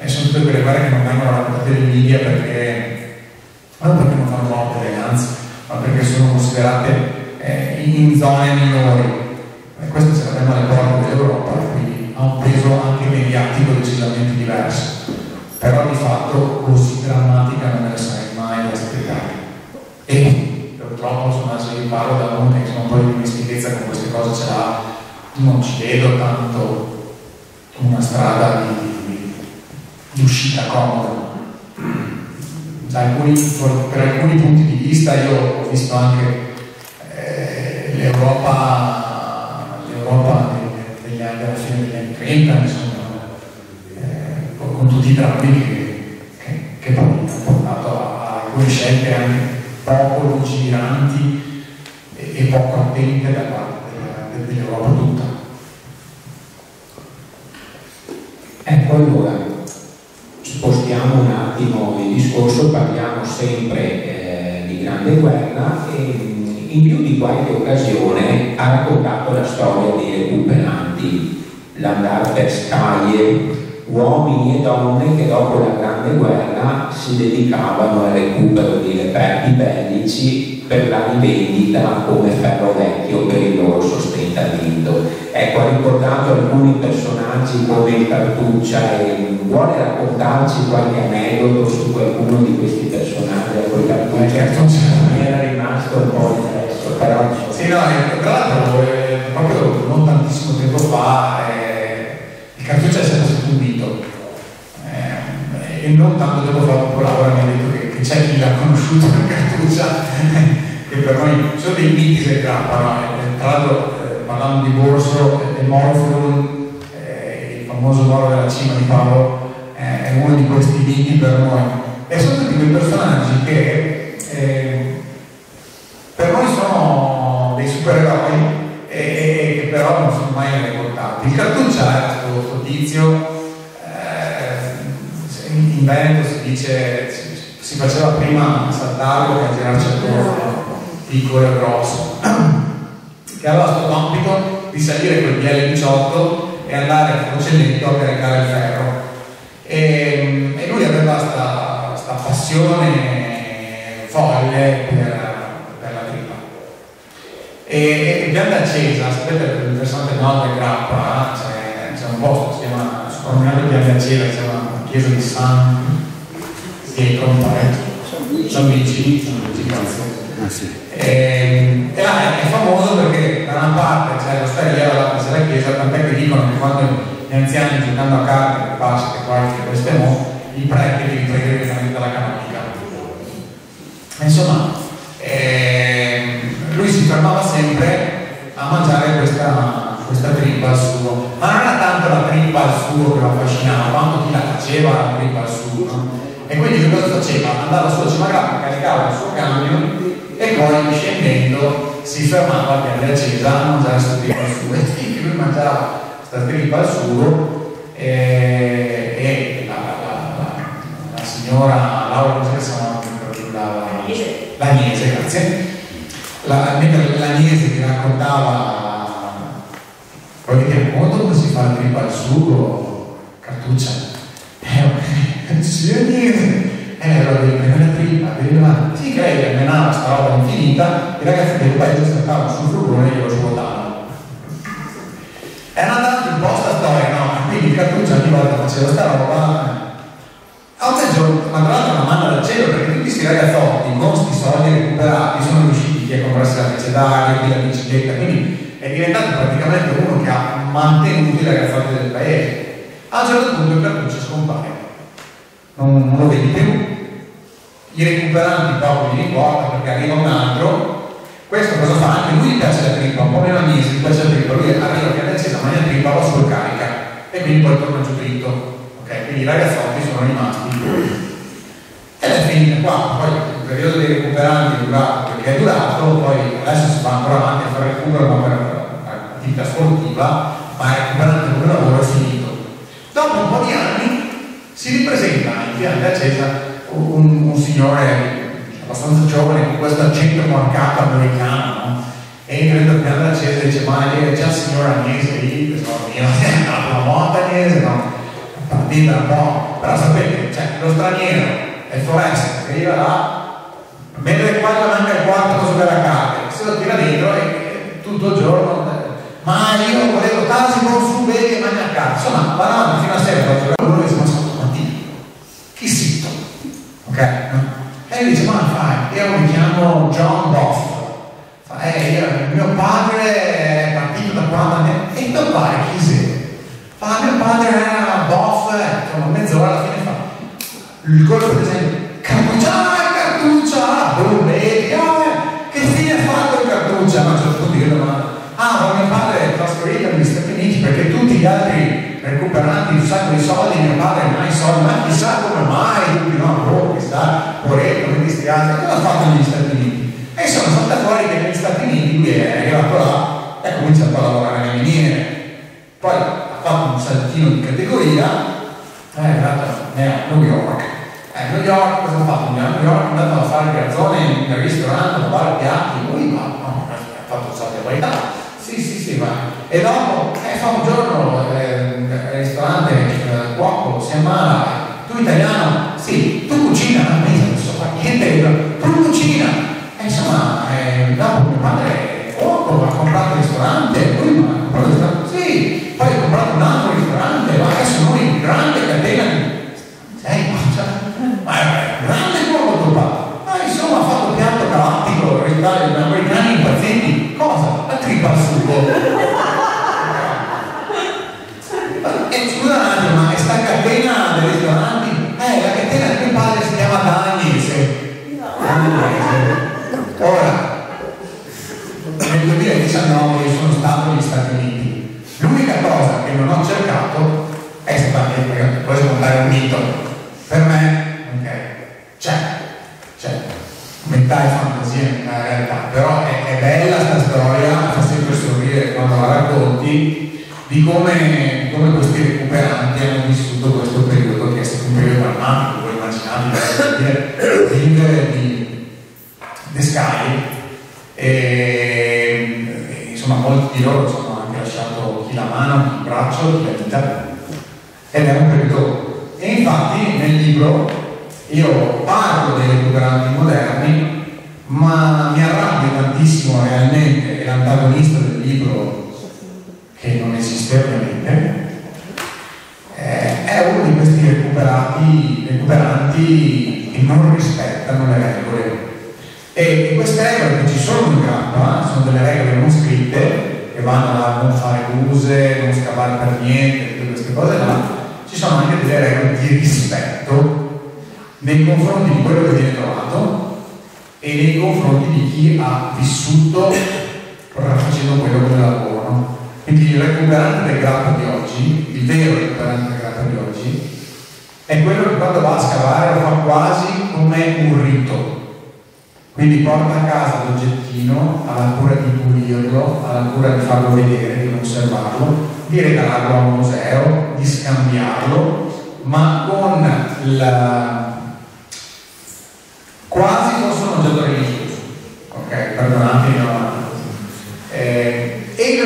eh, sono tutte quelle guerre che non vengono raccontate in Libia perché, non perché non fanno morte, anzi, ma perché sono considerate eh, in zone minori. E questo se l'abbiamo alle porte dell'Europa, quindi ha un peso anche mediatico decisamente diverso. Però di fatto così drammatica non me la sarei mai aspettare. E purtroppo insomma, parlo da uno che insomma, un po' di dimestichezza con queste cose ce l'ha, non ci vedo tanto una strada di, di, di uscita comoda. Alcuni, per alcuni punti di vista io ho visto anche eh, l'Europa, degli anni, della fine degli anni 30, insomma, eh, con, tutti i drammi che, che, che poi hanno portato a, alcune scelte anche poco lungimiranti e, poco attente da parte dell'Europa tutta. Ecco allora, spostiamo un attimo il discorso, parliamo sempre eh, di grande guerra e in più di qualche occasione ha raccontato la storia dei recuperanti, l'Andarberskaie, uomini e donne che dopo la grande guerra si dedicavano al recupero di reperti bellici per la rivendita come ferro vecchio per il loro sostentamento. Ecco, ha ricordato alcuni personaggi come il Cartuccia e vuole raccontarci qualche aneddoto su qualcuno di questi personaggi? Ecco, il Cartuccia mi era rimasto un po' impresso, però... Sì, no, eh, tra l'altro eh, proprio non tantissimo tempo fa eh, il Cartuccia è stato e non tanto tempo fa un ha detto che, che c'è chi l'ha conosciuto il Cartuccia che per noi sono dei miti che grappano tra l'altro parlando di Borso e Morfrum, eh, il famoso moro della cima di Paolo, eh, è uno di questi miti per noi. E sono tutti quei personaggi che eh, per noi sono dei supereroi e che però non sono mai raccontati. Il Cartuccia era questo tizio, eh, in si dice, si, faceva prima saltarlo che girarci attorno, piccolo e grosso che aveva questo compito di salire quel BL18 e andare a Frocelletto a caricare il ferro. E, e lui aveva questa passione folle per, per la trippa. E, e pianta accesa, sapete l'interessante nota del grappa, c'è, c'è un posto, si chiama soprannominato pianta accesa, si chiama chiesa di San un pareggio, San Luigi, San Luigi, cazzo. Ah, sì. e, e là è, famoso perché da una parte c'è l'osteria, dall'altra c'è la chiesa, tant'è che dicono che quando gli anziani giocando a carte, che passa, che qualche queste mo, i preti li pregano direttamente dalla canonica. Insomma, eh, lui si fermava sempre a mangiare questa, questa trippa al suo, ma non era tanto la trippa al suo che lo affascinava, quanto chi la faceva la trippa al suo. No? E quindi che cosa faceva? Andava sulla cima grappa, caricava il suo camion e poi scendendo si fermava a pianta accesa a mangiare questa trippa al sugo e finché lui mangiava questa trippa al sugo e, e la, la, la, la, signora Laura cosa si chiama l'Agnese grazie la, mentre l'Agnese ti raccontava poi ti racconto come si fa la trippa al sugo cartuccia eh, sì Agnese eh, allora devi prendere la trippa, devi levare. Sì, che lei allenava sta roba infinita, i ragazzi del paese saltavano sul furgone e glielo svuotavano. È andata un po' sta storia, no? Quindi il Cartuccio ogni volta faceva sta roba. A un giorno, ma tra l'altro una mano dal cielo, perché tutti questi ragazzotti con questi soldi recuperati sono riusciti a comprarsi la mercedaria, qui la bicicletta, quindi è diventato praticamente uno che ha mantenuto i ragazzotti del paese. A un certo punto il Cartuccio scompare, non, non lo vedi più, i recuperanti proprio gli riporta perché arriva un altro, questo cosa fa? Anche lui piace la trippa, un po' meno a Nisi, gli piace la trippa, lui arriva che è accesa, ma la trippa va sul carica. quindi poi torna giù dritto. Ok, quindi i ragazzotti sono rimasti. Ed è finita qua, poi il periodo dei recuperanti è durato perché è durato, poi adesso si va ancora avanti a fare recupero ma per attività sportiva, ma il recuperante come lavoro è finito. Dopo un po' di anni si ripresenta in pianta accesa un, un signore abbastanza giovane con questo accento marcato americano, no? entra in pianta accesa e dice ma è già il signor Agnese lì, mio, no, la moda Agnese, no, partita un po', però sapete, cioè, lo straniero è che arriva là, mentre qua manca il quarto carta, se lo tira dentro e, e tutto il giorno, ma io volevo quasi con su bene mangia a insomma, va avanti fino a sera, uno dice ma sono mattina, chi sito? Ok? E lui dice, ma fai, io mi chiamo John Boff. Eh, io, mio padre è partito da quando ne... E mio padre chi sei? Fa, mio padre era Boff, insomma, mezz'ora alla fine fa. Il colpo per esempio, Cartuccia, Cartuccia, boom, ah, che fine ha fatto il Cartuccia? Ma a un certo punto ah, ma mio padre è trasferito negli Stati Uniti perché tutti gli altri recuperanti un sacco di soldi, mio padre non ha i soldi, ma chissà come mai, tutti no, boh, chissà, poretto, sti altri, cosa ha fatto negli Stati Uniti? E sono salta fuori negli Stati Uniti lui è arrivato là e ha cominciato a lavorare nelle miniere. Poi ha fatto un saltino di categoria, è arrivato a New York. A New York cosa ha fatto? A New York è andato a fare garzone nel ristorante, a lavare piatti, lui ma ha fatto un salto di qualità. Sì, sì, sì, ma... E dopo, eh, fa un giorno, eh, ristorante, eh, cuoco, si ammala, tu italiano, sì, tu cucina, ma io non so fare niente, tu cucina. E insomma, eh, dopo mio padre cuoco, ha comprato il ristorante, lui mi ha comprato il ristorante, sì, poi ha comprato un altro ristorante, ma adesso noi, grande catena di... Sei, ma, ma è grande cuoco tuo padre. Ma insomma ha fatto piatto galattico, americani impazienti, cosa? La trippa al sugo.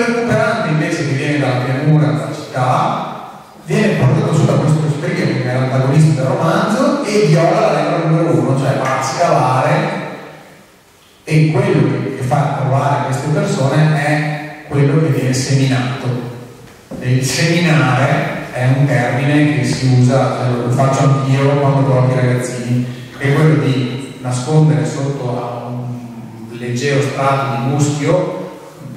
Il recuperante invece che viene dalla pianura, città, viene portato su da questo spirito che è l'antagonista del romanzo e viola la regola numero uno, cioè va a scavare e quello che fa trovare queste persone è quello che viene seminato. E il seminare è un termine che si usa, cioè lo faccio anch'io quando trovo i ragazzini, è quello di nascondere sotto a un leggero strato di muschio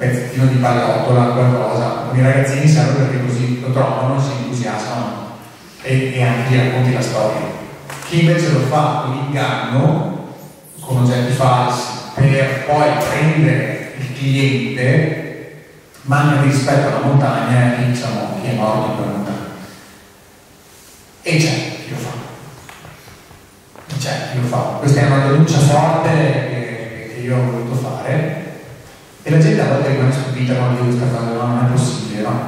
pezzettino di pallottola, qualcosa, i ragazzini serve perché così lo trovano, si entusiasmano e, e anche gli racconti la storia. Chi invece lo fa con inganno, con oggetti falsi, per poi prendere il cliente, manca di rispetto alla montagna e diciamo chi è morto per montagna. E c'è chi lo fa. C'è chi lo fa. Questa è una denuncia forte che, che io ho voluto fare e la gente a volte rimane stupita quando dico questa cosa, no, non è possibile, no?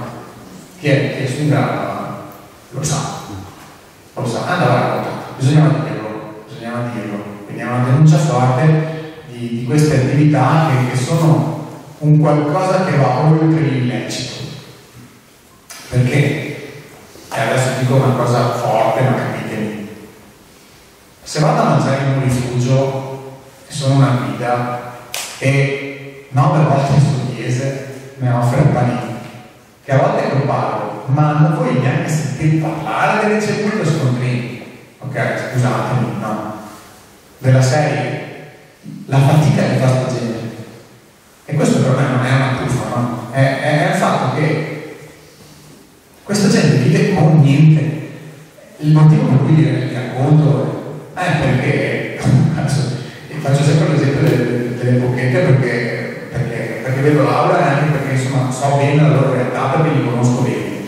Chi è, chi è su in grado lo sa, lo sa, andava raccontato, bisognava dirlo, bisognava dirlo. Quindi è una denuncia forte di, di queste attività che, che sono un qualcosa che va oltre l'illecito. Perché? E adesso dico una cosa forte, ma capitemi. Se vado a mangiare in un rifugio e sono una guida e nove volte sul chiese mi offre il panino, che a volte lo pago, ma non vuoi neanche sentire parlare delle cepure scontrini. Ok, scusatemi, no. Della serie, la fatica che fa sta gente. E questo per me non è una truffa, no? È, è, è il fatto che questa gente vive con niente. Il motivo per cui vi racconto è perché, faccio sempre l'esempio delle, delle bocchette perché vedo Laura e anche perché insomma so bene la loro realtà perché li conosco bene.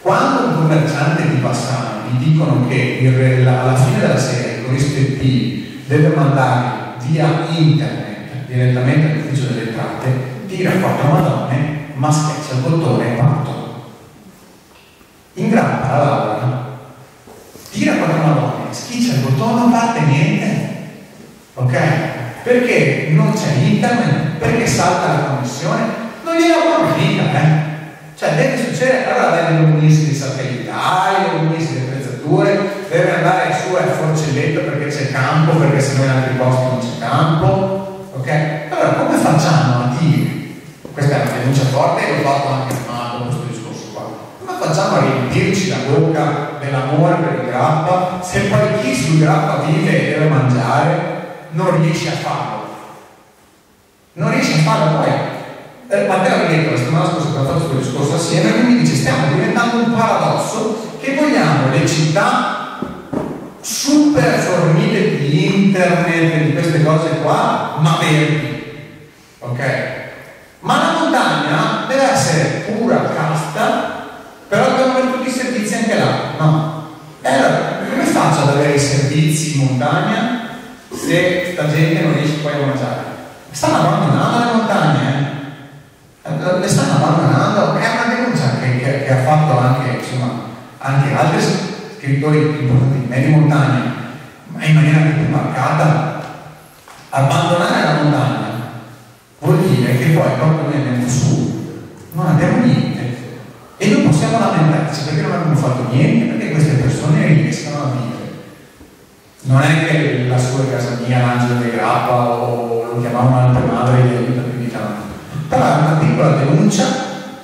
Quando un commerciante di Bassano gli dicono che il, alla fine della serie i corrispettivi deve mandare via internet direttamente all'ufficio delle entrate, tira quattro madonne, ma schiaccia il bottone e partono. In gran la Laura tira quattro madonne, schiccia il bottone, non parte niente. Ok? Perché non c'è internet, perché salta la connessione, non gliela buona mica, eh? Cioè deve succedere, allora deve unirsi di satellitari, deve unirsi di attrezzature, deve andare su a Forcelletto perché c'è campo, perché se no in altri posti non c'è campo, ok? Allora come facciamo a dire, questa è una denuncia forte e l'ho fatto anche a Marco questo discorso qua, come facciamo a riempirci la bocca dell'amore per il grappa se poi chi sul grappa vive e deve mangiare non riesce a farlo? Non riesce a farlo poi eh, Matteo ha detto la settimana scorsa abbiamo fatto questo discorso assieme e mi dice stiamo diventando un paradosso che vogliamo le città super fornite di internet e di queste cose qua ma verdi ok? Ma la montagna deve essere pura casta però dobbiamo avere tutti i servizi anche là no? E allora come faccio ad avere i servizi in montagna se sta gente non riesce poi a mangiare stanno abbandonando le montagne eh? le stanno abbandonando, è una denuncia che, che, che ha fatto anche, insomma, anche altri scrittori importanti in media montagna, ma in maniera più marcata. Abbandonare la montagna vuol dire che poi proprio noi andiamo su, non abbiamo niente e non possiamo lamentarci perché non abbiamo fatto niente, perché queste persone riescono a vivere. Non è che la sua casa mia, l'angelo di grappa o lo chiamavano altre madri di aiuto più di tanto però è una piccola denuncia,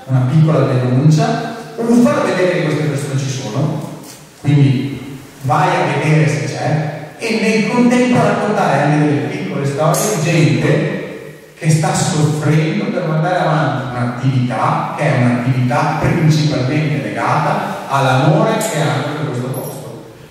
una piccola denuncia, un far vedere che queste persone ci sono, quindi vai a vedere se c'è, e nel contempo raccontare anche delle piccole storie di gente che sta soffrendo per mandare avanti un'attività che è un'attività principalmente legata all'amore che hanno per questo posto.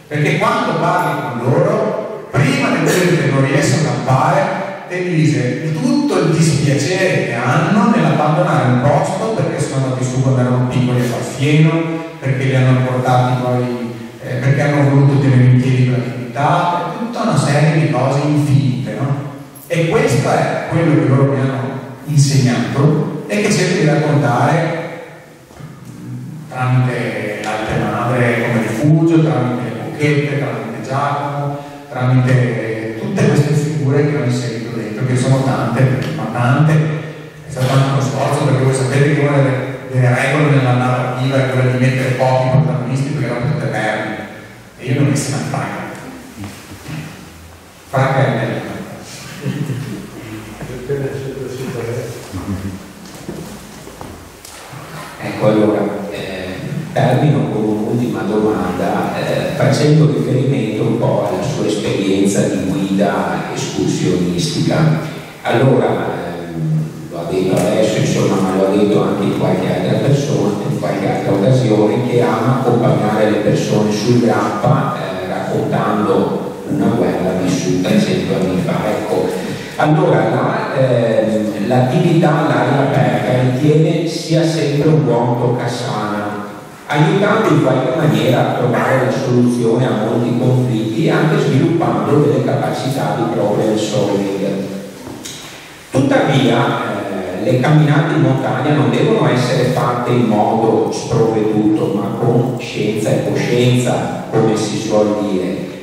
Perché quando parli con loro, prima di quello che non riescono a fare, divise tutto il dispiacere che hanno nell'abbandonare un posto perché sono andati su quando erano piccoli a far fieno, perché li hanno portati poi, eh, perché hanno voluto tenere in piedi l'attività, tutta una serie di cose infinite, no? E questo è quello che loro mi hanno insegnato e che cerco di raccontare tramite l'altre madre come rifugio, tramite le bocchette, tramite Giacomo, tramite tutte queste figure che ho inserito dentro, che sono tante, ma tante, è stato anche uno sforzo perché voi sapete che una delle, regole nella narrativa è quella di mettere pochi protagonisti perché dopo tutte perdi. E io ne ho messi una fraga. Fraga è bella. Ecco allora, eh, termino con domanda eh, facendo riferimento un po' alla sua esperienza di guida escursionistica. Allora, ehm, lo ha detto adesso, insomma, ma lo ha detto anche in qualche altra persona, in qualche altra occasione, che ama accompagnare le persone sul grappa eh, raccontando una guerra vissuta cento anni fa. Ecco, allora, la, eh, l'attività all'aria aperta ritiene sia sempre un buon toccasana aiutando in qualche maniera a trovare la soluzione a molti conflitti e anche sviluppando delle capacità di problem solving. Tuttavia eh, le camminate in montagna non devono essere fatte in modo sprovveduto, ma con scienza e coscienza, come si suol dire.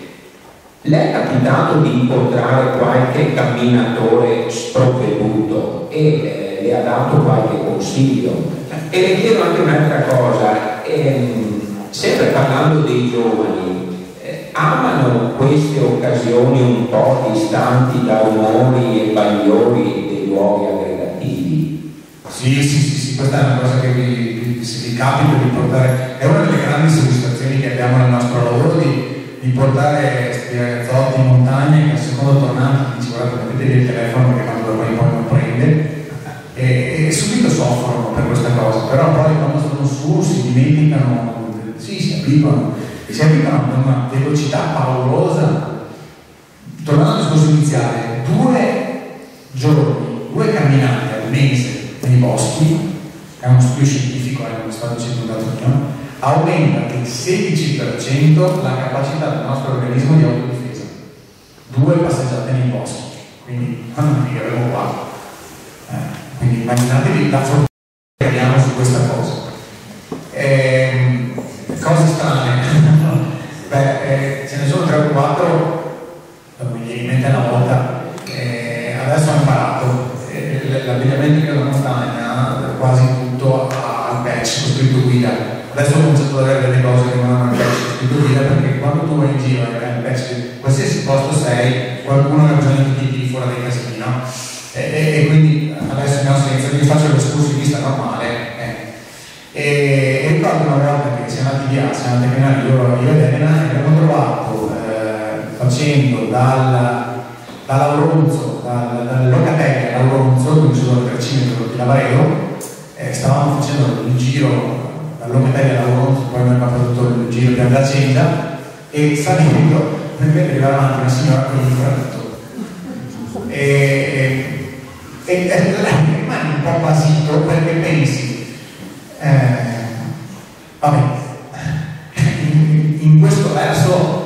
Le è capitato di incontrare qualche camminatore sprovveduto e eh, le ha dato qualche consiglio? E le chiedo anche un'altra cosa, ehm, sempre parlando dei giovani, eh, amano queste occasioni un po' distanti da rumori e bagliori dei luoghi aggregativi? Sì, sì, sì, sì, questa è una cosa che vi, se vi capita di portare, è una delle grandi soddisfazioni che abbiamo nel nostro lavoro di, di portare questi ragazzotti in montagna che al secondo tornante dice guarda mettete il telefono che quando poi non prende e, e, subito soffrono per questa cosa, però poi quando sono su si dimenticano, sì, si abituano, si abituano a una velocità paurosa. Tornando al discorso iniziale, due giorni, due camminate al mese nei boschi, è uno studio scientifico, è uno stato circondato mio, aumenta del 16% la capacità del nostro organismo di autodifesa. Due passeggiate nei boschi, quindi non mi avevo qua. Eh. Quindi immaginatevi la fortuna che abbiamo su questa cosa. Eh, cose strane. Beh, eh, ce ne sono 3 o 4, mi in mente una volta, eh, adesso ho imparato eh, l'abbigliamento che ho montagna, quasi tutto al patch, con scritto guida. Adesso ho cominciato ad avere delle cose che non hanno il patch scritto guida perché quando tu vai in giro e hai il patch, qualsiasi posto sei, qualcuno ha bisogno di ti fuori dai casini, no? E, e, quindi adesso vi faccio l'esclusivista normale. Eh. E, e, ricordo una volta che siamo andati via, siamo andati a camminare io, io ed e abbiamo trovato eh, facendo dal, da Lauronzo, dal, dalle locatelle a Lauronzo, dove ci sono 3 cimetri di Lavaredo, eh, stavamo facendo il giro da locatelle a Lauronzo, poi abbiamo fatto il giro per la Cenda e salendo, nel mentre arrivava avanti una signora con il fratto. E, e rimani un po' basito perché pensi, eh, vabbè, in, in, questo verso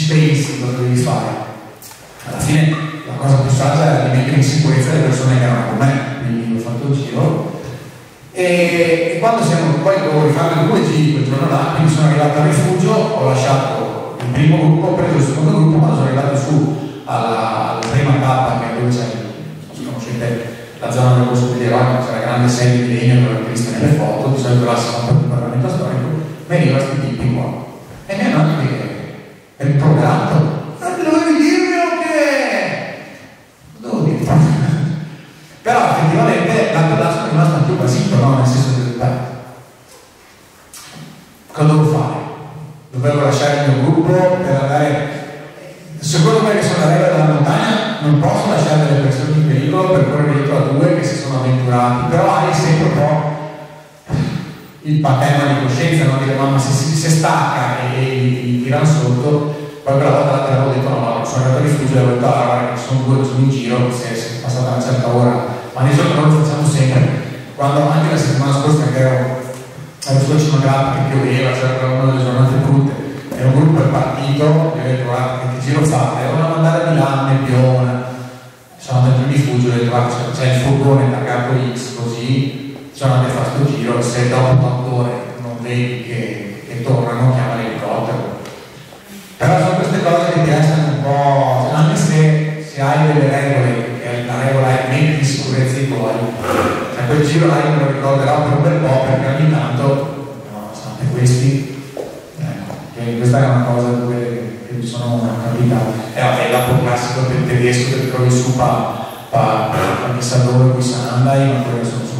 ci pensi cosa devi fare. Alla fine la cosa più saggia era di mettere in sicurezza le persone che erano con me, quindi ho fatto il giro. E, e quando siamo, poi dovevo rifare due giri quel giorno là, quindi sono arrivato al rifugio, ho lasciato il primo gruppo, ho preso il secondo gruppo, quando sono arrivato su alla, alla prima tappa che dove c'è, se conoscete la zona del bosco di c'era grande serie di legno che l'ho vista nelle foto, di solito là si fa un po' di parlamento storico, veniva questi tipi qua è riprograto. Ma eh, dovevi dirmelo che... Non dovevo dirlo. Però effettivamente la collassa è rimasta più basita, no? Nel senso di che cosa devo fare? Dovevo lasciare il mio gruppo per andare... Secondo me che sono arrivato dalla montagna non posso lasciare delle persone in pericolo per correre dietro a due che si sono avventurati, però hai sempre un po' il patema di coscienza, non dire mamma se se stacca e, li tirano sotto, poi quella volta te l'avevo detto no, no, sono andato a rifugio e ho detto ah, sono due sono in giro, se, è passata una certa ora, ma di solito noi lo facciamo sempre. Quando anche la settimana scorsa che ero, sulla cima grappa che pioveva, c'era una delle giornate brutte, era un gruppo partito, mi ho detto guarda che giro fate, volevano andare a Milano, Nebbiona, sono andato in rifugio, ho detto guarda c'è il furgone targato X così, sono andati a fare questo giro, se dopo 8 ore non vedi che, che tornano, chiama l'elicottero. Però sono queste cose che ti restano un po', anche se, se hai delle regole, che la regola è metti in sicurezza i tuoi, cioè quel giro là io lo ricorderò per un bel po' perché ogni tanto, no, nonostante questi, eh, questa è una cosa dove che mi sono capitato. E vabbè, dopo il classico del tedesco che trovi su pa, pa, pa, pa, pa, pa, pa, pa, pa, pa,